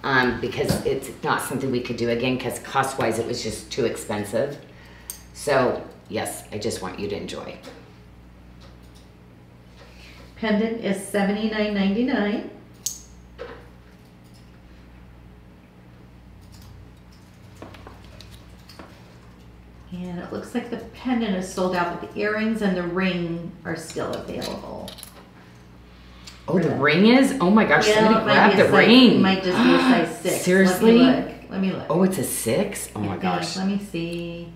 um, because it's not something we could do again because cost wise it was just too expensive. So yes, I just want you to enjoy. Pendant is seventy-nine ninety-nine. And it looks like the pendant is sold out, but the earrings and the ring are still available. Oh, the ring is? Oh my gosh, Yeah, somebody it might grab the size- ring. It might just be a size six. Seriously? Let me look. Let me look. Oh, it's a six? Oh my gosh. Let me see.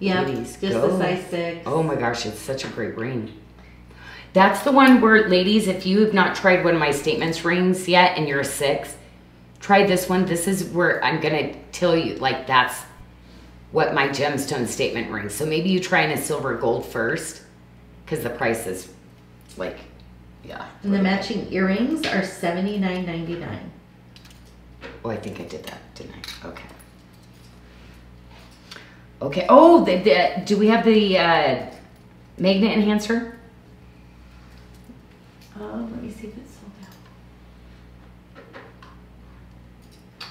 Yeah, Ladies, just go. a size six. Oh my gosh, it's such a great ring. That's the one where, ladies, if you have not tried one of my statements rings yet and you're a six, try this one. This is where I'm going to tell you, like, that's what my gemstone statement ring. So maybe you try in a silver gold first because the price is like, yeah. And the matching earrings are seventy-nine ninety-nine. Oh, I think I did that, didn't I? Okay. Okay. Oh, the, the, do we have the uh, magnet enhancer? Um, let me see if it's sold out.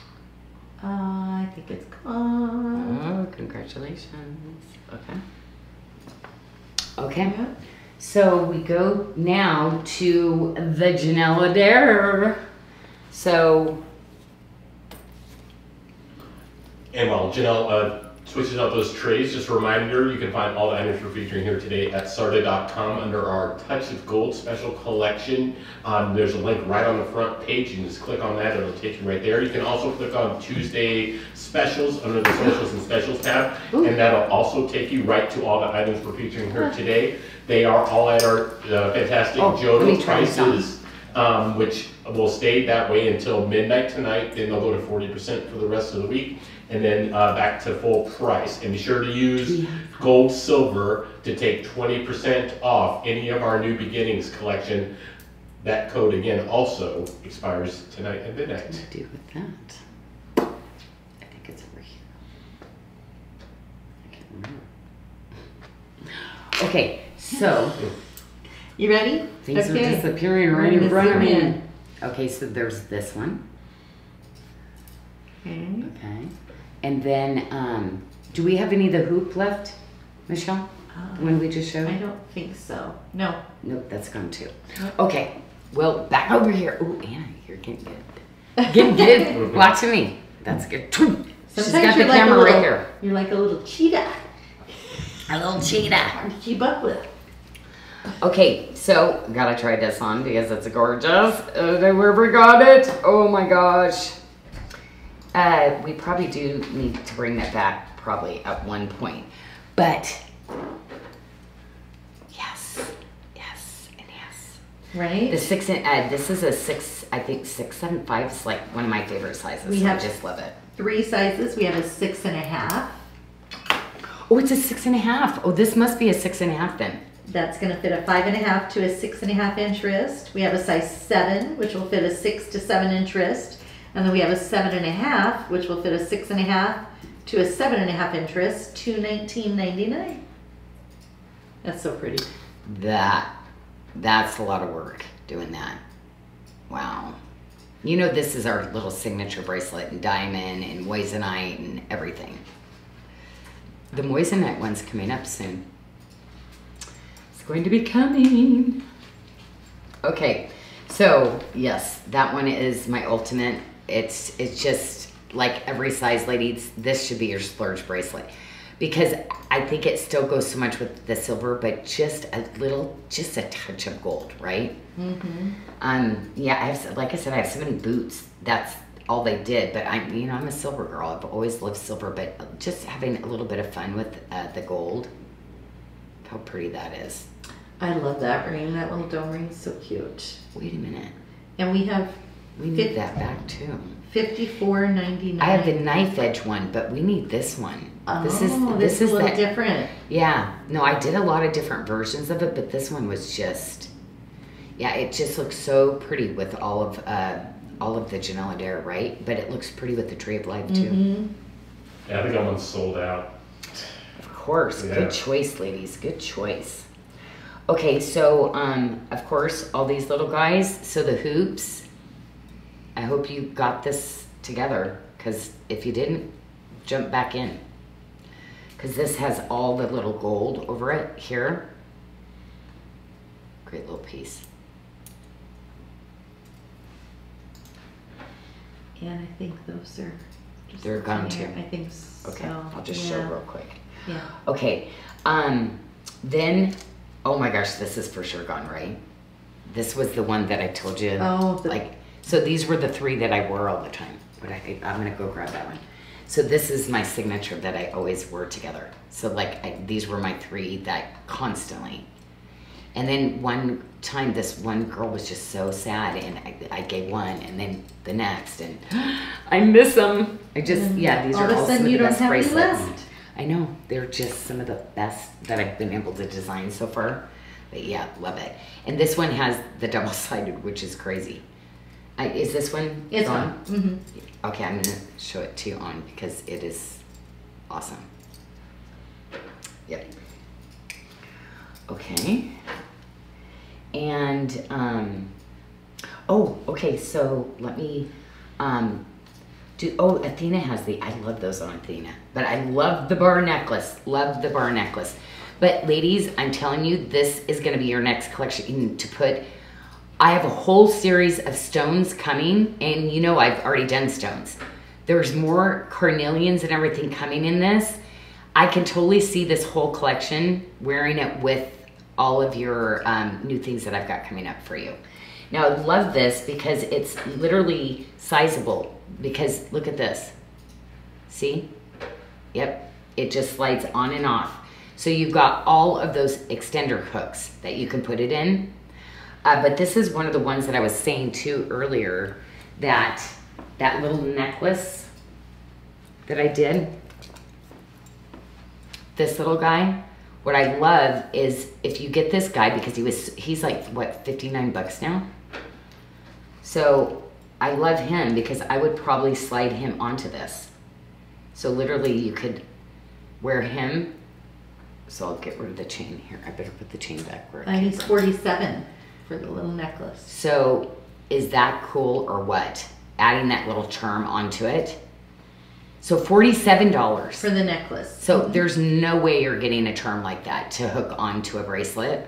Uh, I think it's gone. Oh, congratulations. Okay. Okay. Yeah. So we go now to the Janyl Adair. So, And while Janyl uh, switches out those trays, just a reminder, you can find all the items we're featuring here today at sarda.com under our Touch of Gold special collection. Um, there's a link right on the front page. You can just click on that. It'll take you right there. You can also click on Tuesday specials under the socials and specials tab. And that'll also take you right to all the items we're featuring here today. They are all at our uh, fantastic Oh, Jodo try this on. prices um, which will stay that way until midnight tonight. Then they'll go to forty percent for the rest of the week, and then uh, back to full price. And be sure to use gold silver to take twenty percent off any of our new beginnings collection. That code again also expires tonight at midnight. what do I do with that? I think it's over here. I can't remember. Okay, so You ready? things Okay. are disappearing We're right in front of me. Okay, so there's this one. Okay. Okay. And then, um, do we have any of the hoop left, Michelle? The one we just showed? I don't think so. No. Nope, that's gone too. Okay, well, back over here. Oh, Anna, you're getting good. Getting good. Watching me. That's good. She's got the you're like camera little, right there. You're like a little cheetah. A little cheetah. Hard to keep up with. Okay, so gotta try this on because it's gorgeous. Uh, where we got it? Oh my gosh. Uh, we probably do need to bring that back probably at one point, but yes, yes, and yes. Right? The six, in- uh, this is a six, I think six seven five is like one of my favorite sizes. We so have- I just love it. Three sizes. We have a six and a half. Oh, it's a six and a half. Oh, this must be a six and a half then. That's going to fit a five and a half to a six and a half inch wrist. We have a size seven, which will fit a six to seven inch wrist. And then we have a seven and a half, which will fit a six and a half to a seven and a half interest, two nineteen ninety nine. That's so pretty. That, that's a lot of work doing that. Wow. You know, this is our little signature bracelet and diamond and moissanite and everything. The moissanite one's coming up soon. It's going to be coming. Okay, so yes, that one is my ultimate. It's it's just like every size, ladies. This should be your splurge bracelet because I think it still goes so much with the silver, but just a little, just a touch of gold, right? Mm-hmm. Um, yeah, I have, like I said, I have so many boots. That's all they did. But I'm, you know, I'm a silver girl. I've always loved silver. But just having a little bit of fun with uh, the gold. How pretty that is. I love that ring. That little dome ring so cute. Wait a minute. And we have We need Fif- that back too. fifty four ninety nine. I have the knife edge one, but we need this one. this is Oh, this, is is a little that. different. Yeah. No, I did a lot of different versions of it, but this one was just. Yeah, it just looks so pretty with all of uh, all of the Janyl Adair, right? But it looks pretty with the Tree of Life too. Mhm. Yeah, I think that one's sold out. Of course. Yeah. Good choice, ladies. Good choice. Okay, so um, of course, all these little guys. So the hoops. I hope you got this together because if you didn't, jump back in. Because this has all the little gold over it here. Great little piece. And I think those are. just They're gone too. I think so. Okay, I'll just show real quick. Yeah. Okay, um, then, oh my gosh, this is for sure gone, right? This was the one that I told you. Oh, the- like, so these were the three that I wore all the time. But I think I'm gonna go grab that one. So this is my signature that I always wore together. So like, I, these were my three that constantly. And then one time, this one girl was just so sad, and I, I gave one, and then the next, and I miss them. I just, yeah, these all are of a all some sudden of you the don't have any bracelets. left. I know they're just some of the best that I've been able to design so far. But yeah, love it. And this one has the double sided, which is crazy. I, is this one? It's on? on. Mm-hmm. Okay, I'm gonna show it to you on because it is awesome. Yep. Okay. And um, oh, okay. So let me um, do. Oh, Athena has the. I love those on Athena, but I love the bar necklace. Love the bar necklace. But ladies, I'm telling you, this is gonna be your next collection to put. I have a whole series of stones coming, and you know I've already done stones. There's more carnelians and everything coming in this. I can totally see this whole collection wearing it with all of your um, new things that I've got coming up for you. Now I love this because it's literally sizable. Because look at this. See? Yep. It just slides on and off. So you've got all of those extender hooks that you can put it in. Uh, but this is one of the ones that I was saying too earlier that that little necklace that I did, this little guy, what I love is if you get this guy because he was he's like what 59 bucks now. So I love him because I would probably slide him onto this. So literally you could wear him. So I'll get rid of the chain here. I better put the chain back where it And came he's from. 47 for the little necklace. So is that cool or what? Adding that little charm onto it. So forty-seven dollars. for the necklace. So there's no way you're getting a charm like that to hook onto a bracelet.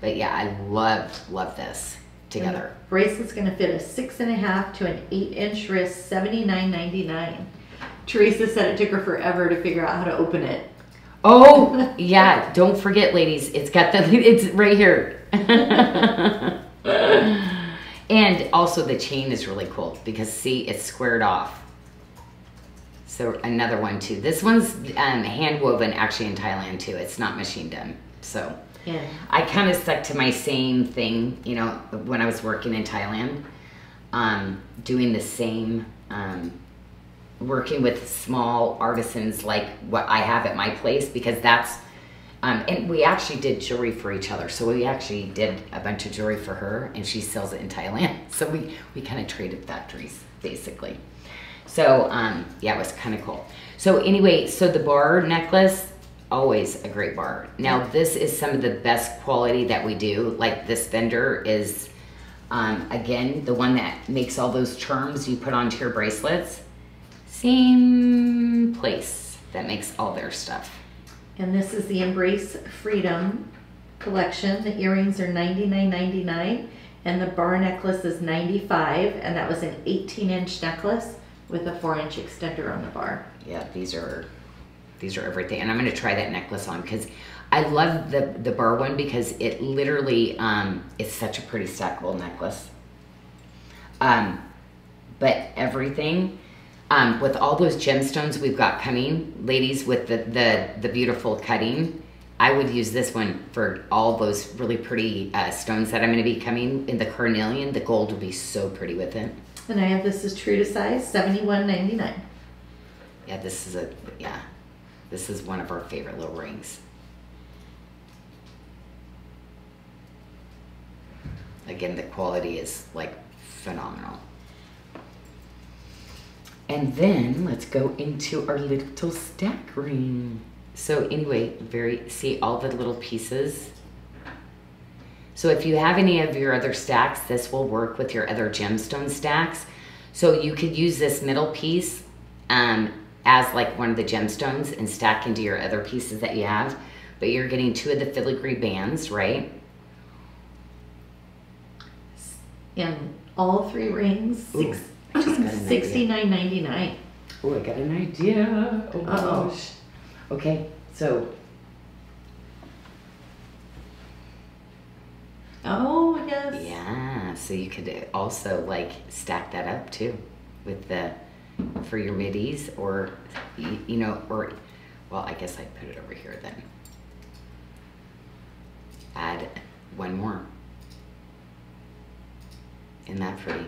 But yeah, I love love this together. Bracelet's gonna fit a six and a half to an eight inch wrist, seventy nine ninety nine. Teresa said it took her forever to figure out how to open it. Oh yeah, don't forget, ladies. It's got the it's right here. and also the chain is really cool because see it's squared off. So another one too. This one's um, hand woven actually in Thailand too. It's not machine done. So Yeah. I kind of stuck to my same thing, you know, when I was working in Thailand, um, doing the same, um, working with small artisans like what I have at my place because that's, um, and we actually did jewelry for each other. So we actually did a bunch of jewelry for her and she sells it in Thailand. So we, we kind of traded factories basically. So um, yeah, it was kind of cool. So anyway, so the bar necklace, always a great bar. Now this is some of the best quality that we do. Like this vendor is, um, again, the one that makes all those charms you put onto your bracelets. Same place that makes all their stuff. And this is the Embrace Freedom collection. The earrings are ninety nine ninety nine, and the bar necklace is ninety five, and that was an eighteen inch necklace with a four inch extender on the bar. Yeah, these are these are everything, and I'm gonna try that necklace on because I love the the bar one because it literally um, is such a pretty stackable necklace. Um, but everything um, with all those gemstones we've got coming, ladies, with the the the beautiful cutting. I would use this one for all those really pretty uh, stones that I'm going to be coming in the carnelian. The gold will be so pretty with it. And I have this is true to size, seventy one ninety nine. Yeah, this is a yeah. This is one of our favorite little rings. Again, the quality is like phenomenal. And then let's go into our little stack ring. So anyway, very see all the little pieces. So if you have any of your other stacks, this will work with your other gemstone stacks. So you could use this middle piece um, as like one of the gemstones and stack into your other pieces that you have. But you're getting two of the filigree bands, right? And all three rings, six, I just got an idea. sixty nine ninety nine. Oh, I got an idea. Oh Uh-oh. gosh. Okay, so Oh yes. yeah, so you could also like stack that up too with the for your middies or y- you know or well, I guess I'd put it over here then. Add one more. Isn't that pretty?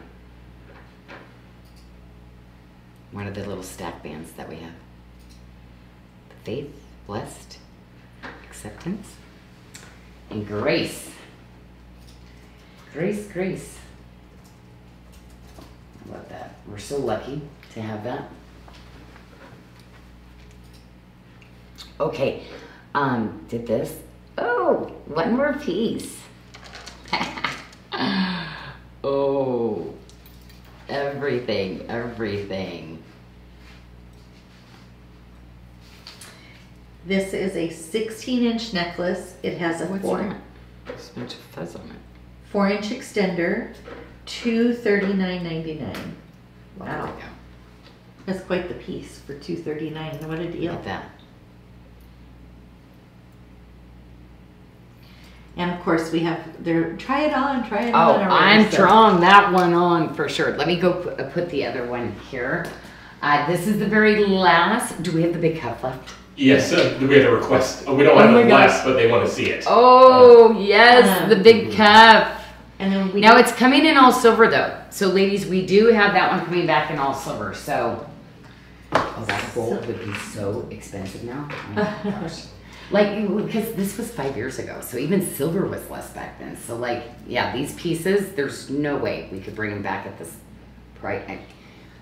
One of the little stack bands that we have. Faith, blessed, acceptance, and grace. Grace, grace. I love that. We're so lucky to have that. Okay, um, did this. Oh, one more piece. oh, everything, everything. This is a sixteen inch necklace. It has a What's four that? There's a bunch of fuzz on it. four inch extender, two thirty nine ninety nine. Wow, There we go. that's quite the piece for two thirty nine. What a deal! at that. And of course we have there. Try it on. Try it Oh, on. already, I'm so- drawing that one on for sure. Let me go pu- uh, put the other one here. Uh, this is the very last. Do we have the big cup left? Yes, uh, we had a request. Uh, we don't Oh have my it left, but they want to see it. Oh, yes, Um, the big cup. And then we Now it's coming in all silver though. So ladies, we do have that one coming back in all silver. So, oh, that gold would be so expensive now. Oh my gosh. Like, because this was five years ago. So even silver was less back then. So like, yeah, these pieces, there's no way we could bring them back at this price. I,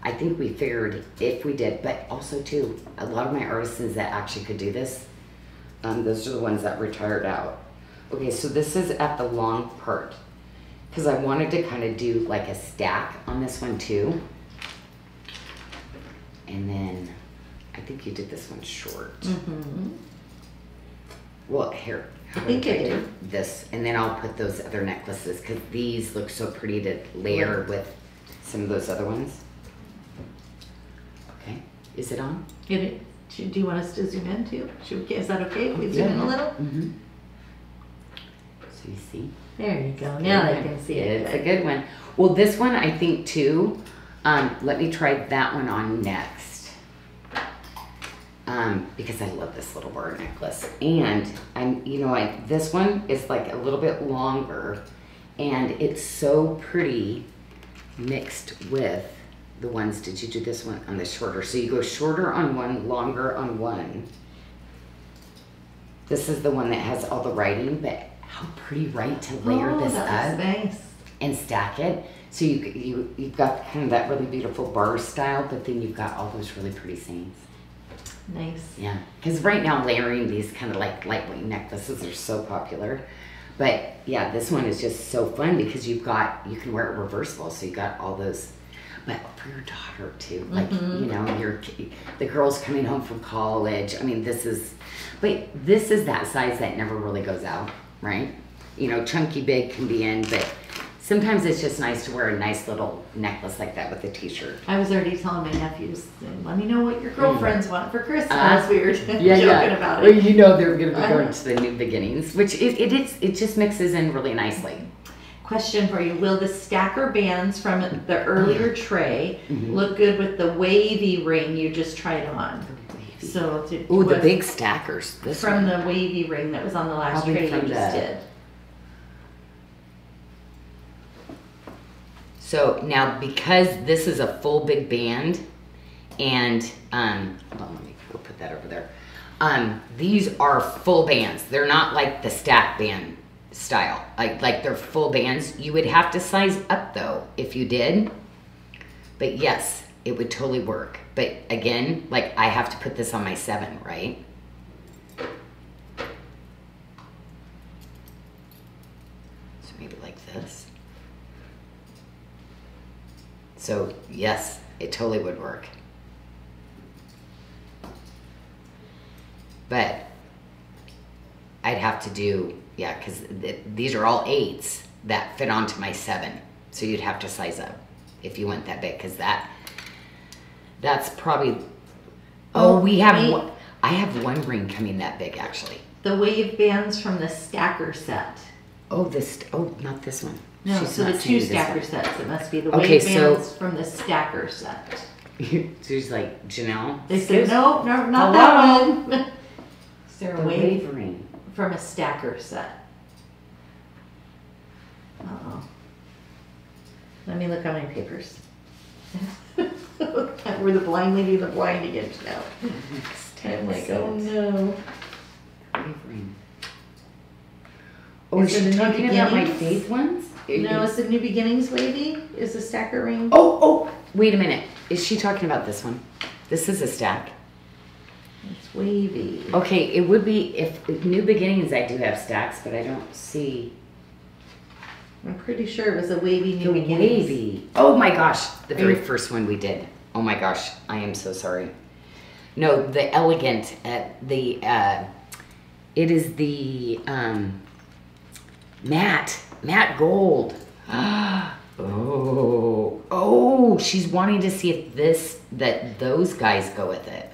I think we figured if we did, but also too, a lot of my artisans that actually could do this, um, those are the ones that retired out. Okay, so this is at the long part because I wanted to kind of do like a stack on this one too. And then I think you did this one short. Mm-hmm. Well, here. I think I did. This, and then I'll put those other necklaces because these look so pretty to layer with some of those other ones. Okay, is it on? Get it? Do do you want us to zoom in too? Should we, is that okay if we zoom in a little? Mm-hmm. So you see? There you go. Now I can see it. It's a good one. Well, this one I think too. Um, let me try that one on next. Um, because I love this little bird necklace, and I'm, you know, I this one is like a little bit longer, and it's so pretty mixed with the ones. Did you do this one on the shorter? So you go shorter on one, longer on one. This is the one that has all the writing, but how pretty, right, to layer oh, this up nice. and stack it. So you you you've got kind of that really beautiful bar style, but then you've got all those really pretty sayings. Nice. Yeah, because right now layering these kind of like lightweight necklaces are so popular. But yeah, this one is just so fun because you've got you can wear it reversible, so you got all those. But for your daughter too, like mm-hmm. you know, your the girls coming home from college. I mean, this is, but this is that size that never really goes out, right? You know, chunky big can be in, but sometimes it's just nice to wear a nice little necklace like that with a t-shirt. I was already telling my nephews, let me know what your girlfriends want for Christmas. Uh, we were joking about Well, it. you know they're going to be going to the new beginnings, which it, it is. It just mixes in really nicely. Question for you: Will the stacker bands from the earlier tray Mhm. look good with the wavy ring you just tried on? So, Ooh, the big stackers. This from one. the wavy ring that was on the last Probably tray you just the- did. So now because this is a full big band, and um, hold on, let me we'll put that over there. Um, these are full bands. They're not like the stack band style. Like like they're full bands. You would have to size up though if you did. But yes, it would totally work. But again, like I have to put this on my seven, right? So maybe like this. So yes, it totally would work. But I'd have to do, yeah, because th- these are all eights that fit onto my seven. So you'd have to size up if you went that big, because that, that's probably, oh, Oh, we have, wait. one, I have one ring coming that big actually. The wave bands from the stacker set. Oh, this, oh, not this one. No, She's so the two this stacker sets. It must be the Okay, wave so- bands from the stacker set. So she's like, Janyl? They said, no, no, not that one. Is there a a wave? wave ring? from a stacker set. Uh-oh. Let me look on my papers. We're the blind leading the blind again now. I'm like, oh no. Wave ring. Oh, Is is she talking about my Beginnings? faith ones? No, it's the New Beginnings wavy? Is the stacker ring? Oh, oh, wait a minute. Is she talking about this one? This is a stack. It's wavy. Okay, it would be if New Beginnings. I do have stacks, but I don't see I'm pretty sure it was a wavy the New Beginnings. wavy. Oh my gosh, the very first one we did. Oh my gosh, I am so sorry. No, the elegant. Uh, the uh, it is the um, matte matte gold. oh, oh, she's wanting to see if this that those guys go with it.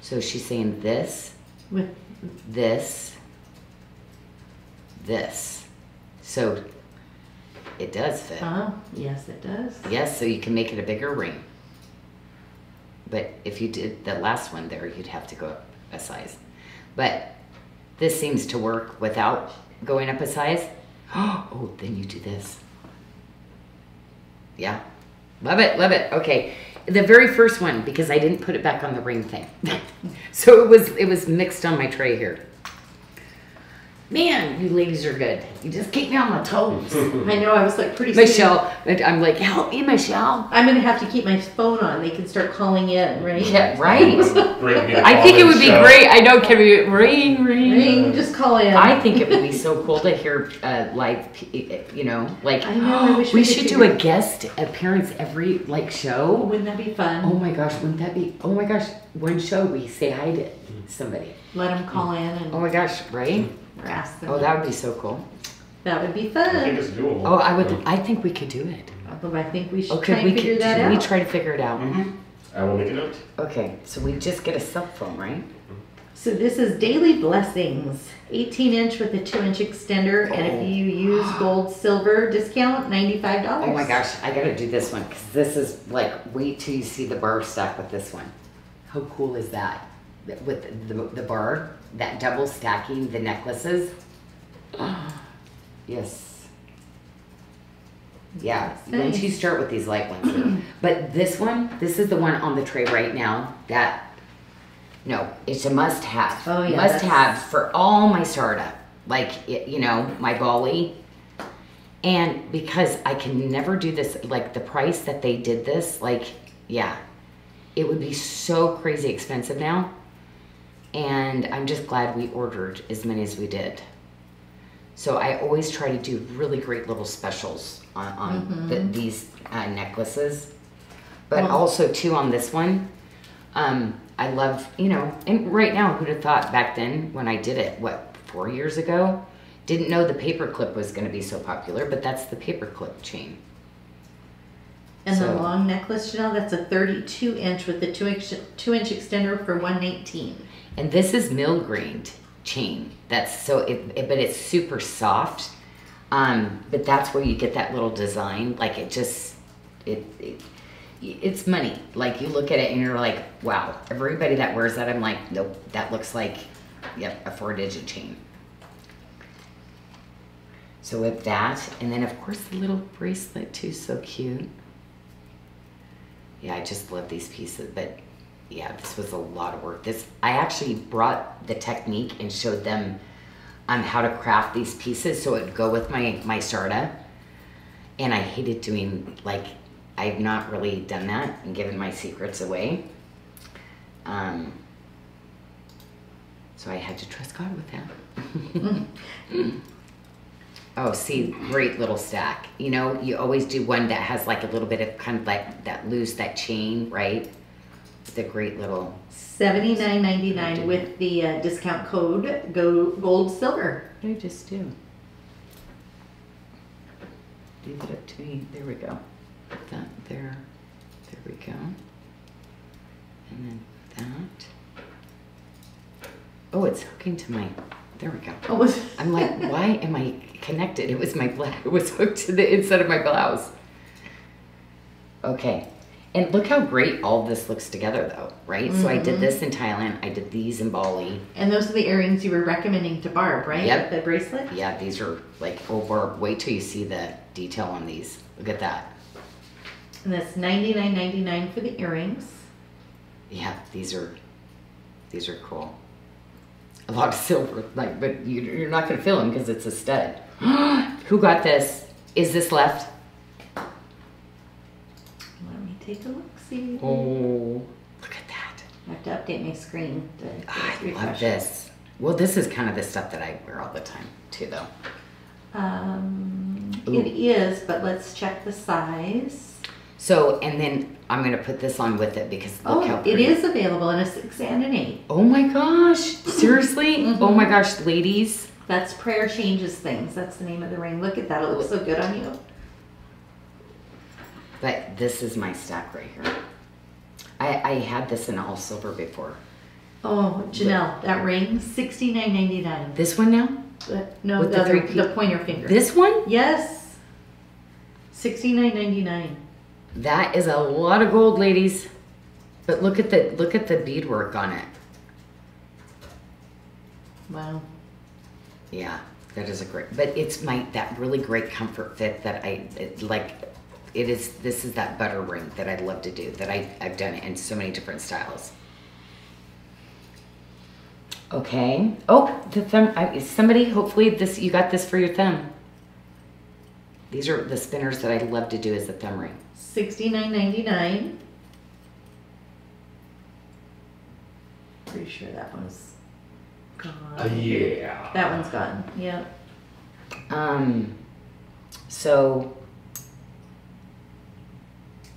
So she's saying this, With this, this. So it does fit. uh yes it does. Yes, so you can make it a bigger ring. But if you did the last one there, you'd have to go up a size. But this seems to work without going up a size. Oh, then you do this. Yeah. Love it, love it. Okay. The very first one, because I didn't put it back on the ring thing. so it was it was mixed on my tray here. Man, you ladies are good. You just keep me on my toes. I know, I was like pretty soon- Michelle, I'm like, help me, Michelle. I'm gonna have to keep my phone on. They can start calling in, right? Yeah, right. Great, get a I call think it in would be show. great. I know, can we ring, ring? Ring, just call in. I think it would be so cool to hear uh, live, you know, like I know, I wish we we should do do a guest appearance every like show. Wouldn't that be fun? Oh my gosh, wouldn't that be? Oh my gosh, one show we say hi to somebody. Let them call in and Oh my gosh, right? Or ask them. Oh, that would be so cool. That would be I think fun. it's doable. Oh, I would. I think we could do it. Although I think we should Okay, try we and figure could. that should we out. try to figure it out? Mm-hmm. I will make a note. Okay, so we just get a cell phone, right? Mm-hmm. So this is Daily Blessings, 18 inch with a 2 inch extender, and Oh. if you use gold silver discount, $95. Oh my gosh, I gotta do this one because this is like wait till you see the bar stack with this one. How cool is that? With the, the bar, that double stacking the necklaces. yes. Yeah, once you start with these light ones. but this one, this is the one on the tray right now that, no, it's a must have. Oh, yeah, Must have for all my startup. Like, it, you know, my golly, and because I can never do this, like the price that they did this, like, yeah, it would be so crazy expensive now. And I'm just glad we ordered as many as we did. So I always try to do really great little specials on, on the, these uh, necklaces. But Well- also, too, on this one, um, I love, you know, and right now, who'd have thought back then when I did it, what, four years ago? Didn't know the paper clip was going to be so popular, but that's the paper clip chain. And the long necklace, Janyl, that's a 32 inch with the 2 inch, two inch extender for 119 And this is mill grained chain. That's so it, it but it's super soft. Um, but that's where you get that little design. Like it just it, it it's money. Like you look at it and you're like, wow. Everybody that wears that, I'm like, nope, that looks like yep, a four digit chain. So with that, and then of course the little bracelet too, so cute. Yeah, I just love these pieces, but yeah, this was a lot of work. This I actually brought the technique and showed them um, how to craft these pieces so it would go with my my Sarda. And I hated doing like I've not really done that and given my secrets away. Um, so I had to trust God with that. oh, see, great little stack. You know, you always do one that has like a little bit of kind of like that loose that chain, right? It's a great little. 79.99 with the uh, discount code go gold silver. What did I just do? Leave it up to me. There we go. Put that there. There we go. And then that. Oh, it's hooking to my. There we go. Oh, was I'm like, why am I connected? It was my bla It was hooked to the inside of my blouse. Okay. And look how great all this looks together though, right? So I did mm-hmm. this in Thailand. I did these in Bali. and those are the earrings you were recommending to Barb, right? Yep. The bracelet. Yeah, these are like, oh, Barb, wait till you see the detail on these. Look at that. And that's 99.99 for the earrings. Yeah, these are, these are cool. A lot of silver, like, but you, you're not gonna feel them because it's a stud. Who got this? Is this left? Take a look. See. Oh, look at that. I have to update my screen. To, to I love this. Well, this is kind of the stuff that I wear all the time too, though. Um, Ooh. it is, but let's check the size. So, and then I'm gonna put this on with it because look Oh, how it pretty. is available in a six and an eight. Oh my gosh! Seriously? Mhm. Oh my gosh, ladies! That's Prayer Changes Things. That's the name of the ring. Look at that. It looks so good on you. But this is my stack right here. I I had this in all silver before. Oh, Janyl, that ring, sixty nine ninety nine. This one now? Uh, no, With the, the other, three the pointer finger. This one? Yes. Sixty nine ninety nine. That is a lot of gold, ladies. But look at the look at the beadwork on it. Wow. Yeah, that is a great. But it's my that really great comfort fit that I it, like. It is. This is that butter ring that I'd love to do. That I I've done it in so many different styles. Okay. Oh, the thumb. I, somebody, hopefully, this you got this for your thumb. These are the spinners that I love to do as a thumb ring. Sixty-nine ninety-nine. Pretty sure that one's gone. Uh, yeah. That one's gone, yep. Um. So,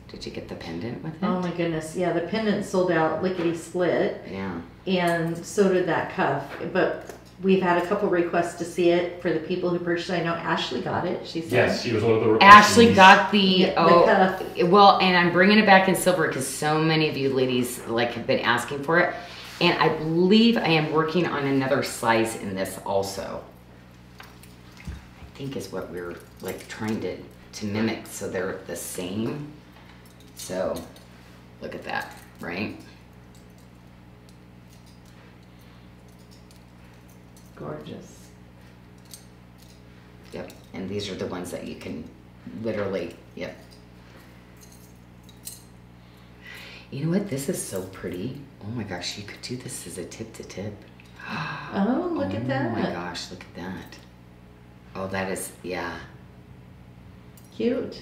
did you get the pendant with it? Oh my goodness, yeah, the pendant sold out lickety split, Yeah. and so did that cuff. But we've had a couple requests to see it for the people who purchased. I know Ashley got it. She said. Yes, she was one of the Ashley got the Yeah, the oh cuff. well, and I'm bringing it back in silver because so many of you ladies like have been asking for it, and I believe I am working on another size in this also. I think is what we're like trying to to mimic so they're the same. So, look at that, right? Gorgeous. Yep, and these are the ones that you can literally, yep. You know what? This is so pretty. Oh my gosh, you could do this as a tip to tip. Oh, look at that. Oh my gosh, look at that. Oh, that is, yeah. Cute.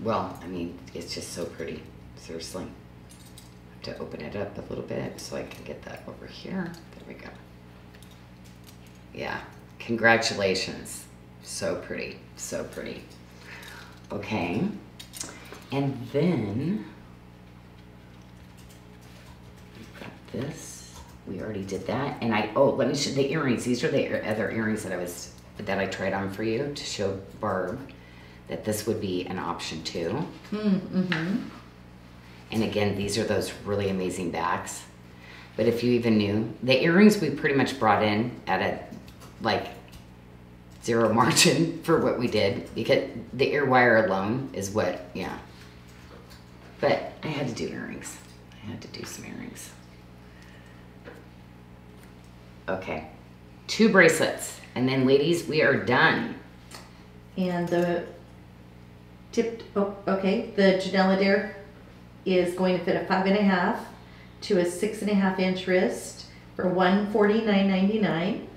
Well, I mean, it's just so pretty. Seriously. I have to open it up a little bit so I can get that over here. There we go. Yeah. Congratulations. So pretty. So pretty. Okay. And then we've got this. We already did that. And I oh let me show the earrings. These are the other earrings that I was that I tried on for you to show Barb that this would be an option too. Mm-hmm. And again, these are those really amazing backs. But if you even knew, the earrings we pretty much brought in at a like zero margin for what we did because the ear wire alone is what, yeah. But I had to do earrings. I had to do some earrings. Okay, two bracelets. And then ladies, we are done. And the tipped, oh, okay, the Janyl Adair is going to fit a five and a half to a six and a half inch wrist for one forty nine ninety nine.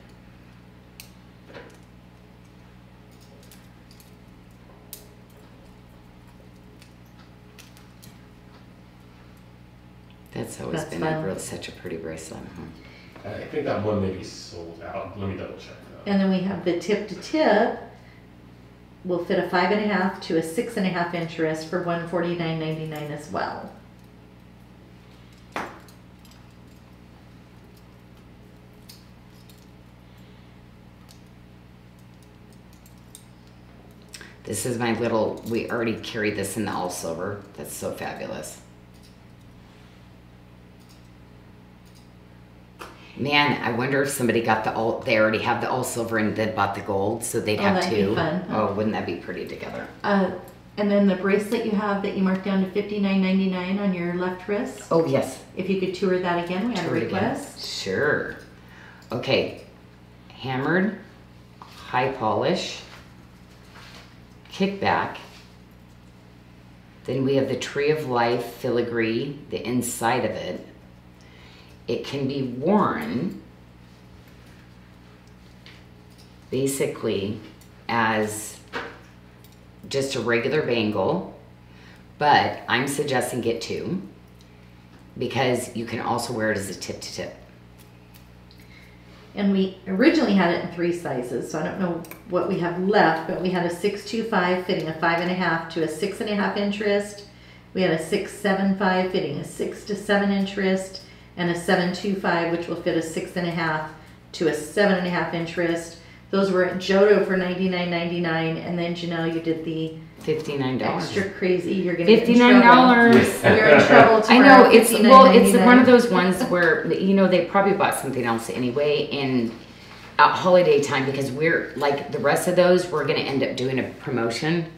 That's always That's been a fun. real, such a pretty bracelet. Huh? I think that one may be sold out. Let me double check though. And then we have the tip to tip will fit a five and a half to a six and a half inch wrist for one forty nine ninety nine as well. This is my little, we already carry this in the all silver. That's so fabulous. Man, I wonder if somebody got the all, they already have the all silver and then bought the gold, so they'd Oh, have that'd be two. fun. Oh, wouldn't that be pretty together? Uh, and then the bracelet you have that you marked down to fifty nine ninety nine on your left wrist. Oh, yes. If you could tour that again, we had a request. Sure. Okay. Hammered, high polish, kickback. Then we have the Tree of Life filigree, the inside of it. It can be worn basically as just a regular bangle, but I'm suggesting get two because you can also wear it as a tip to tip. And we originally had it in three sizes, so I don't know what we have left, but we had a six two five fitting a five and a half to a six and a half inch wrist. We had a six seven five fitting a six to seven inch wrist, and a seven two five which will fit a six and a half to a seven and a half inch wrist. Those were at Jodo for ninety nine ninety nine, and then Janyl, you did the Fifty-nine dollars. extra crazy. You're gonna fifty-nine dollars. You're in trouble I know it's well, it's one of those ones where you know they probably bought something else anyway, at holiday time because we're like the rest of those we're gonna end up doing a promotion,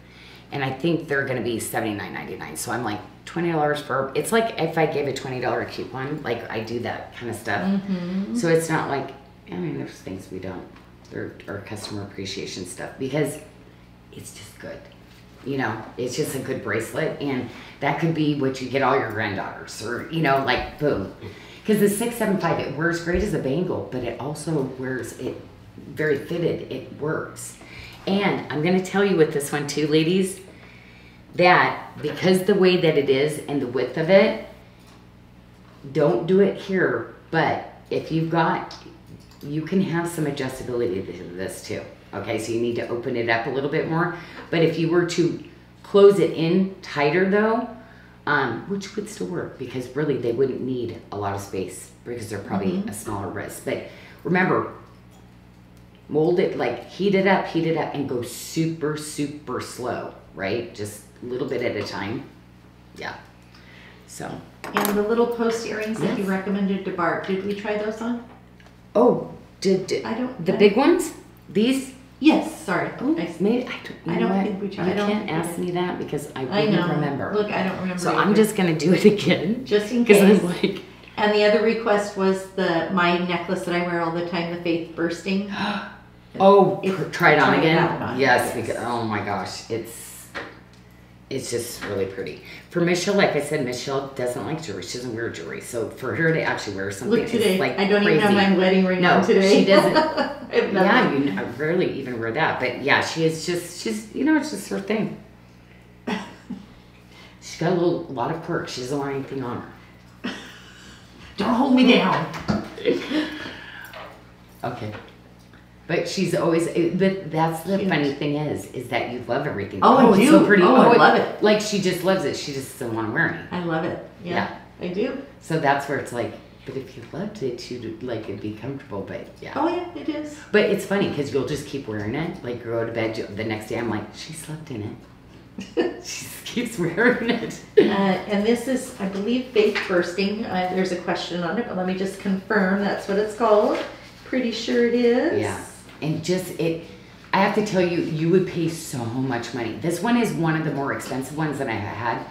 and I think they're gonna be seventy-nine ninety-nine. So I'm like twenty dollars for. It's like if I gave a twenty dollar coupon, like I do that kind of stuff. Mhm. So it's not like I mean, there's things we don't. There are customer appreciation stuff because it's just good. You know, it's just a good bracelet, and that could be what you get all your granddaughters, or you know, like boom. because the six seven five it wears great as a bangle, but it also wears it very fitted. It works, and I'm gonna tell you with this one too, ladies, that because the way that it is and the width of it, don't do it here. But if you've got, you can have some adjustability to this too. Okay, so you need to open it up a little bit more. But if you were to close it in tighter though, um, which would still work because really they wouldn't need a lot of space because they're probably a smaller wrist. But remember, mold it like heat it up, heat it up, and go super, super slow, right? Just little bit at a time. Yeah. So, And the little post earrings that you recommended to Barb, did we try those on? oh, did, did I don't. the I- big ones? These? Yes, sorry. Oh, I, maybe I don't. I don't what? think we tried- You I don't can't ask me that because I I wouldn't know. remember. Look, I don't remember. so I'm just gonna do it again just in because case. I'm like, And the other request was the my necklace that I wear all the time, the Faith bursting. oh, If- try it on again. one on, Yes, yes. because oh my gosh, it's it's just really pretty. For Michelle, like I said, Michelle doesn't like jewelry. She doesn't wear jewelry. So for her to actually wear something Look today. like I don't crazy. even have my wedding ring No, on today. she doesn't. Yeah, you n- rarely even wear that, but yeah, she is just she's you know it's just her thing. She's got a little lot of quirks. She doesn't want anything on her. Don't hold me down. Okay. But she's always, it- but that's the funny thing is, is that you love everything. Oh, I it's do. so pretty. Oh, I love it. Like she just loves it. She just doesn't want to wear it. I love it. Yeah, I do. So that's where it's like, but if you loved it, you'd like it'd be comfortable. But yeah. Oh yeah, it is. But it's funny because you'll just keep wearing it. Like go to bed the next day, I'm like, she slept in it. she just keeps wearing it. Uh, and this is, I believe, faith bursting. Uh, there's a question on it, but let me just confirm that's what it's called. Pretty sure it is. Yeah. And just it I have to tell you, you would pay so much money. This one is one of the more expensive ones that I had.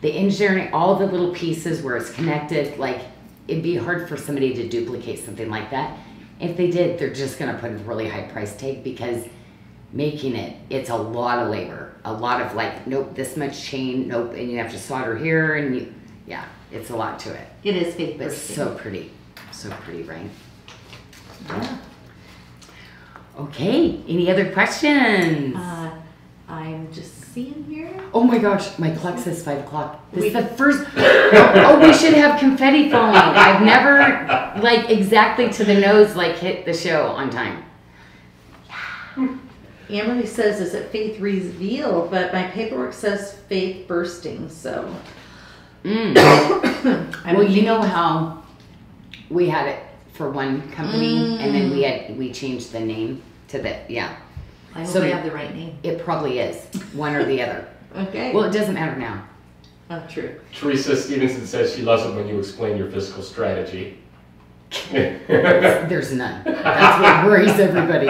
The engineering, all the little pieces where it's connected, like it'd be hard for somebody to duplicate something like that. If they did, they're just gonna put a really high price tag because making it, it's a lot of labor. A lot of like, nope, this much chain, nope, and you have to solder here and you yeah, it's a lot to it. It is faith But it's so pretty. So pretty, right? yeah. Okay, any other questions? Uh, I'm just seeing here. oh my gosh, my clock says five o'clock. This is the first. oh, we should have confetti falling. I've never, like, exactly to the nose, like, hit the show on time. Emily says, is it faith reveal? But my paperwork says faith bursting, so. Mm. Well, you know how we had it for one company, and then we mm. had we changed the name to the yeah. I hope so- I have the right name. It probably is one or the other. Okay. Well, it doesn't matter now. oh, true. Teresa Stevenson says she loves it when you explain your fiscal strategy. There's none. That's what worries everybody.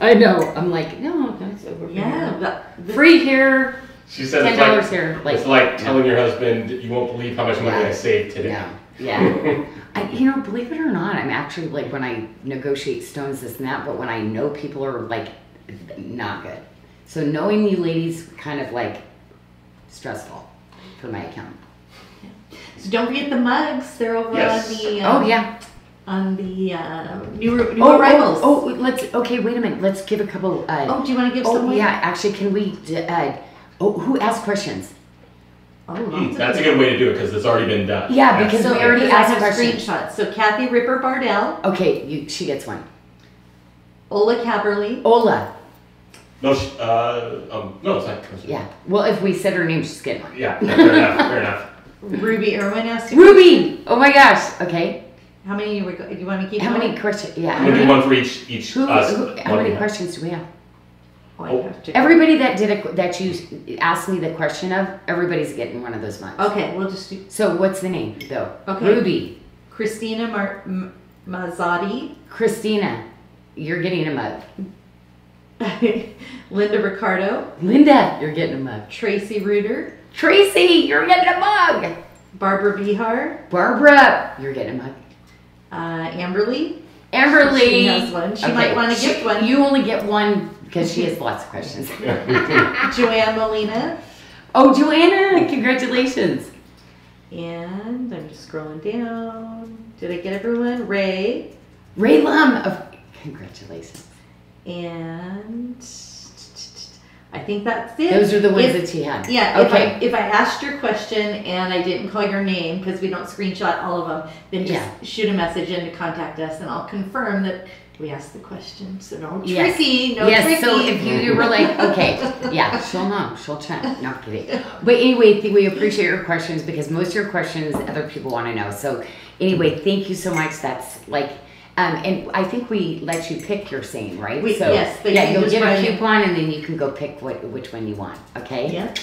I know. I'm like, no, that's over. Yeah. But Free here, She said ten it's like, dollars here. Like, it's like telling your husband you won't believe how much money Yeah. I saved today. yeah, yeah. I, you know, believe it or not, I'm actually like when I negotiate stones, this and that. But when I know people are like not good, so knowing you ladies kind of like stressful for my account. So don't forget the mugs. They're over Yes. on the uh, Oh yeah. on the uh, new, new Oh, arrivals. oh, oh, let's. Okay, wait a minute. Let's give a couple. Uh, Oh, do you want to give Oh some? yeah, actually, can we? d- Uh, oh, who asked questions? Oh, lots of That's a good way to do it because it's already been done. Yeah, because So we already because I asked have questions. screenshots. So Kathy Ripper Bardell, Okay, you, she gets one. Ola Caberly, Ola. No, sh- uh, um, no, it's not. Yeah. Well, if we said her name, she's getting one. Yeah, yeah, fair enough, fair enough. Ruby Irwin asked you. Ruby. Oh my gosh. Okay. How many you were? go- You want me to keep How going? many questions? Yeah. I'm gonna do one for each, each Who, us. who, how one many we have. questions do we have? Oh, I have to- Everybody that did a, that you asked me the question of, everybody's getting one of those mugs. Okay, we'll just do So what's the name though? Okay. Ruby. Christina Mar- M- Mazzotti, Christina. You're getting a mug. Linda Ricardo, Linda. You're getting a mug. Tracy Reuter, Tracy. You're getting a mug. Barbara Bihar, Barbara. You're getting a mug. uh, Amberly. Amberly. She has one. She might want to She- gift one. You only get one because she has lots of questions. Joanne Molina, oh, Joanna, congratulations. And I'm just scrolling down. Did I get everyone? Ray Ray Lum of congratulations. and I think that's it. Those are the ones If- that you had. Yeah, if I, Okay. if I asked your question and I didn't call your name, because we don't screenshot all of them, then just Yeah. shoot a message in to contact us and I'll confirm that we asked the question. So no Yes. tricky, no yes, tricky. so if you, you were like, okay, yeah, she'll know, she'll check. Not kidding. But anyway, we appreciate your questions because most of your questions other people want to know. So anyway, thank you so much. That's like, um, and I think we let you pick your saying, right? We- so yes, yeah, you'll just get a coupon and then you can go pick what which one you want. Okay. Yeah.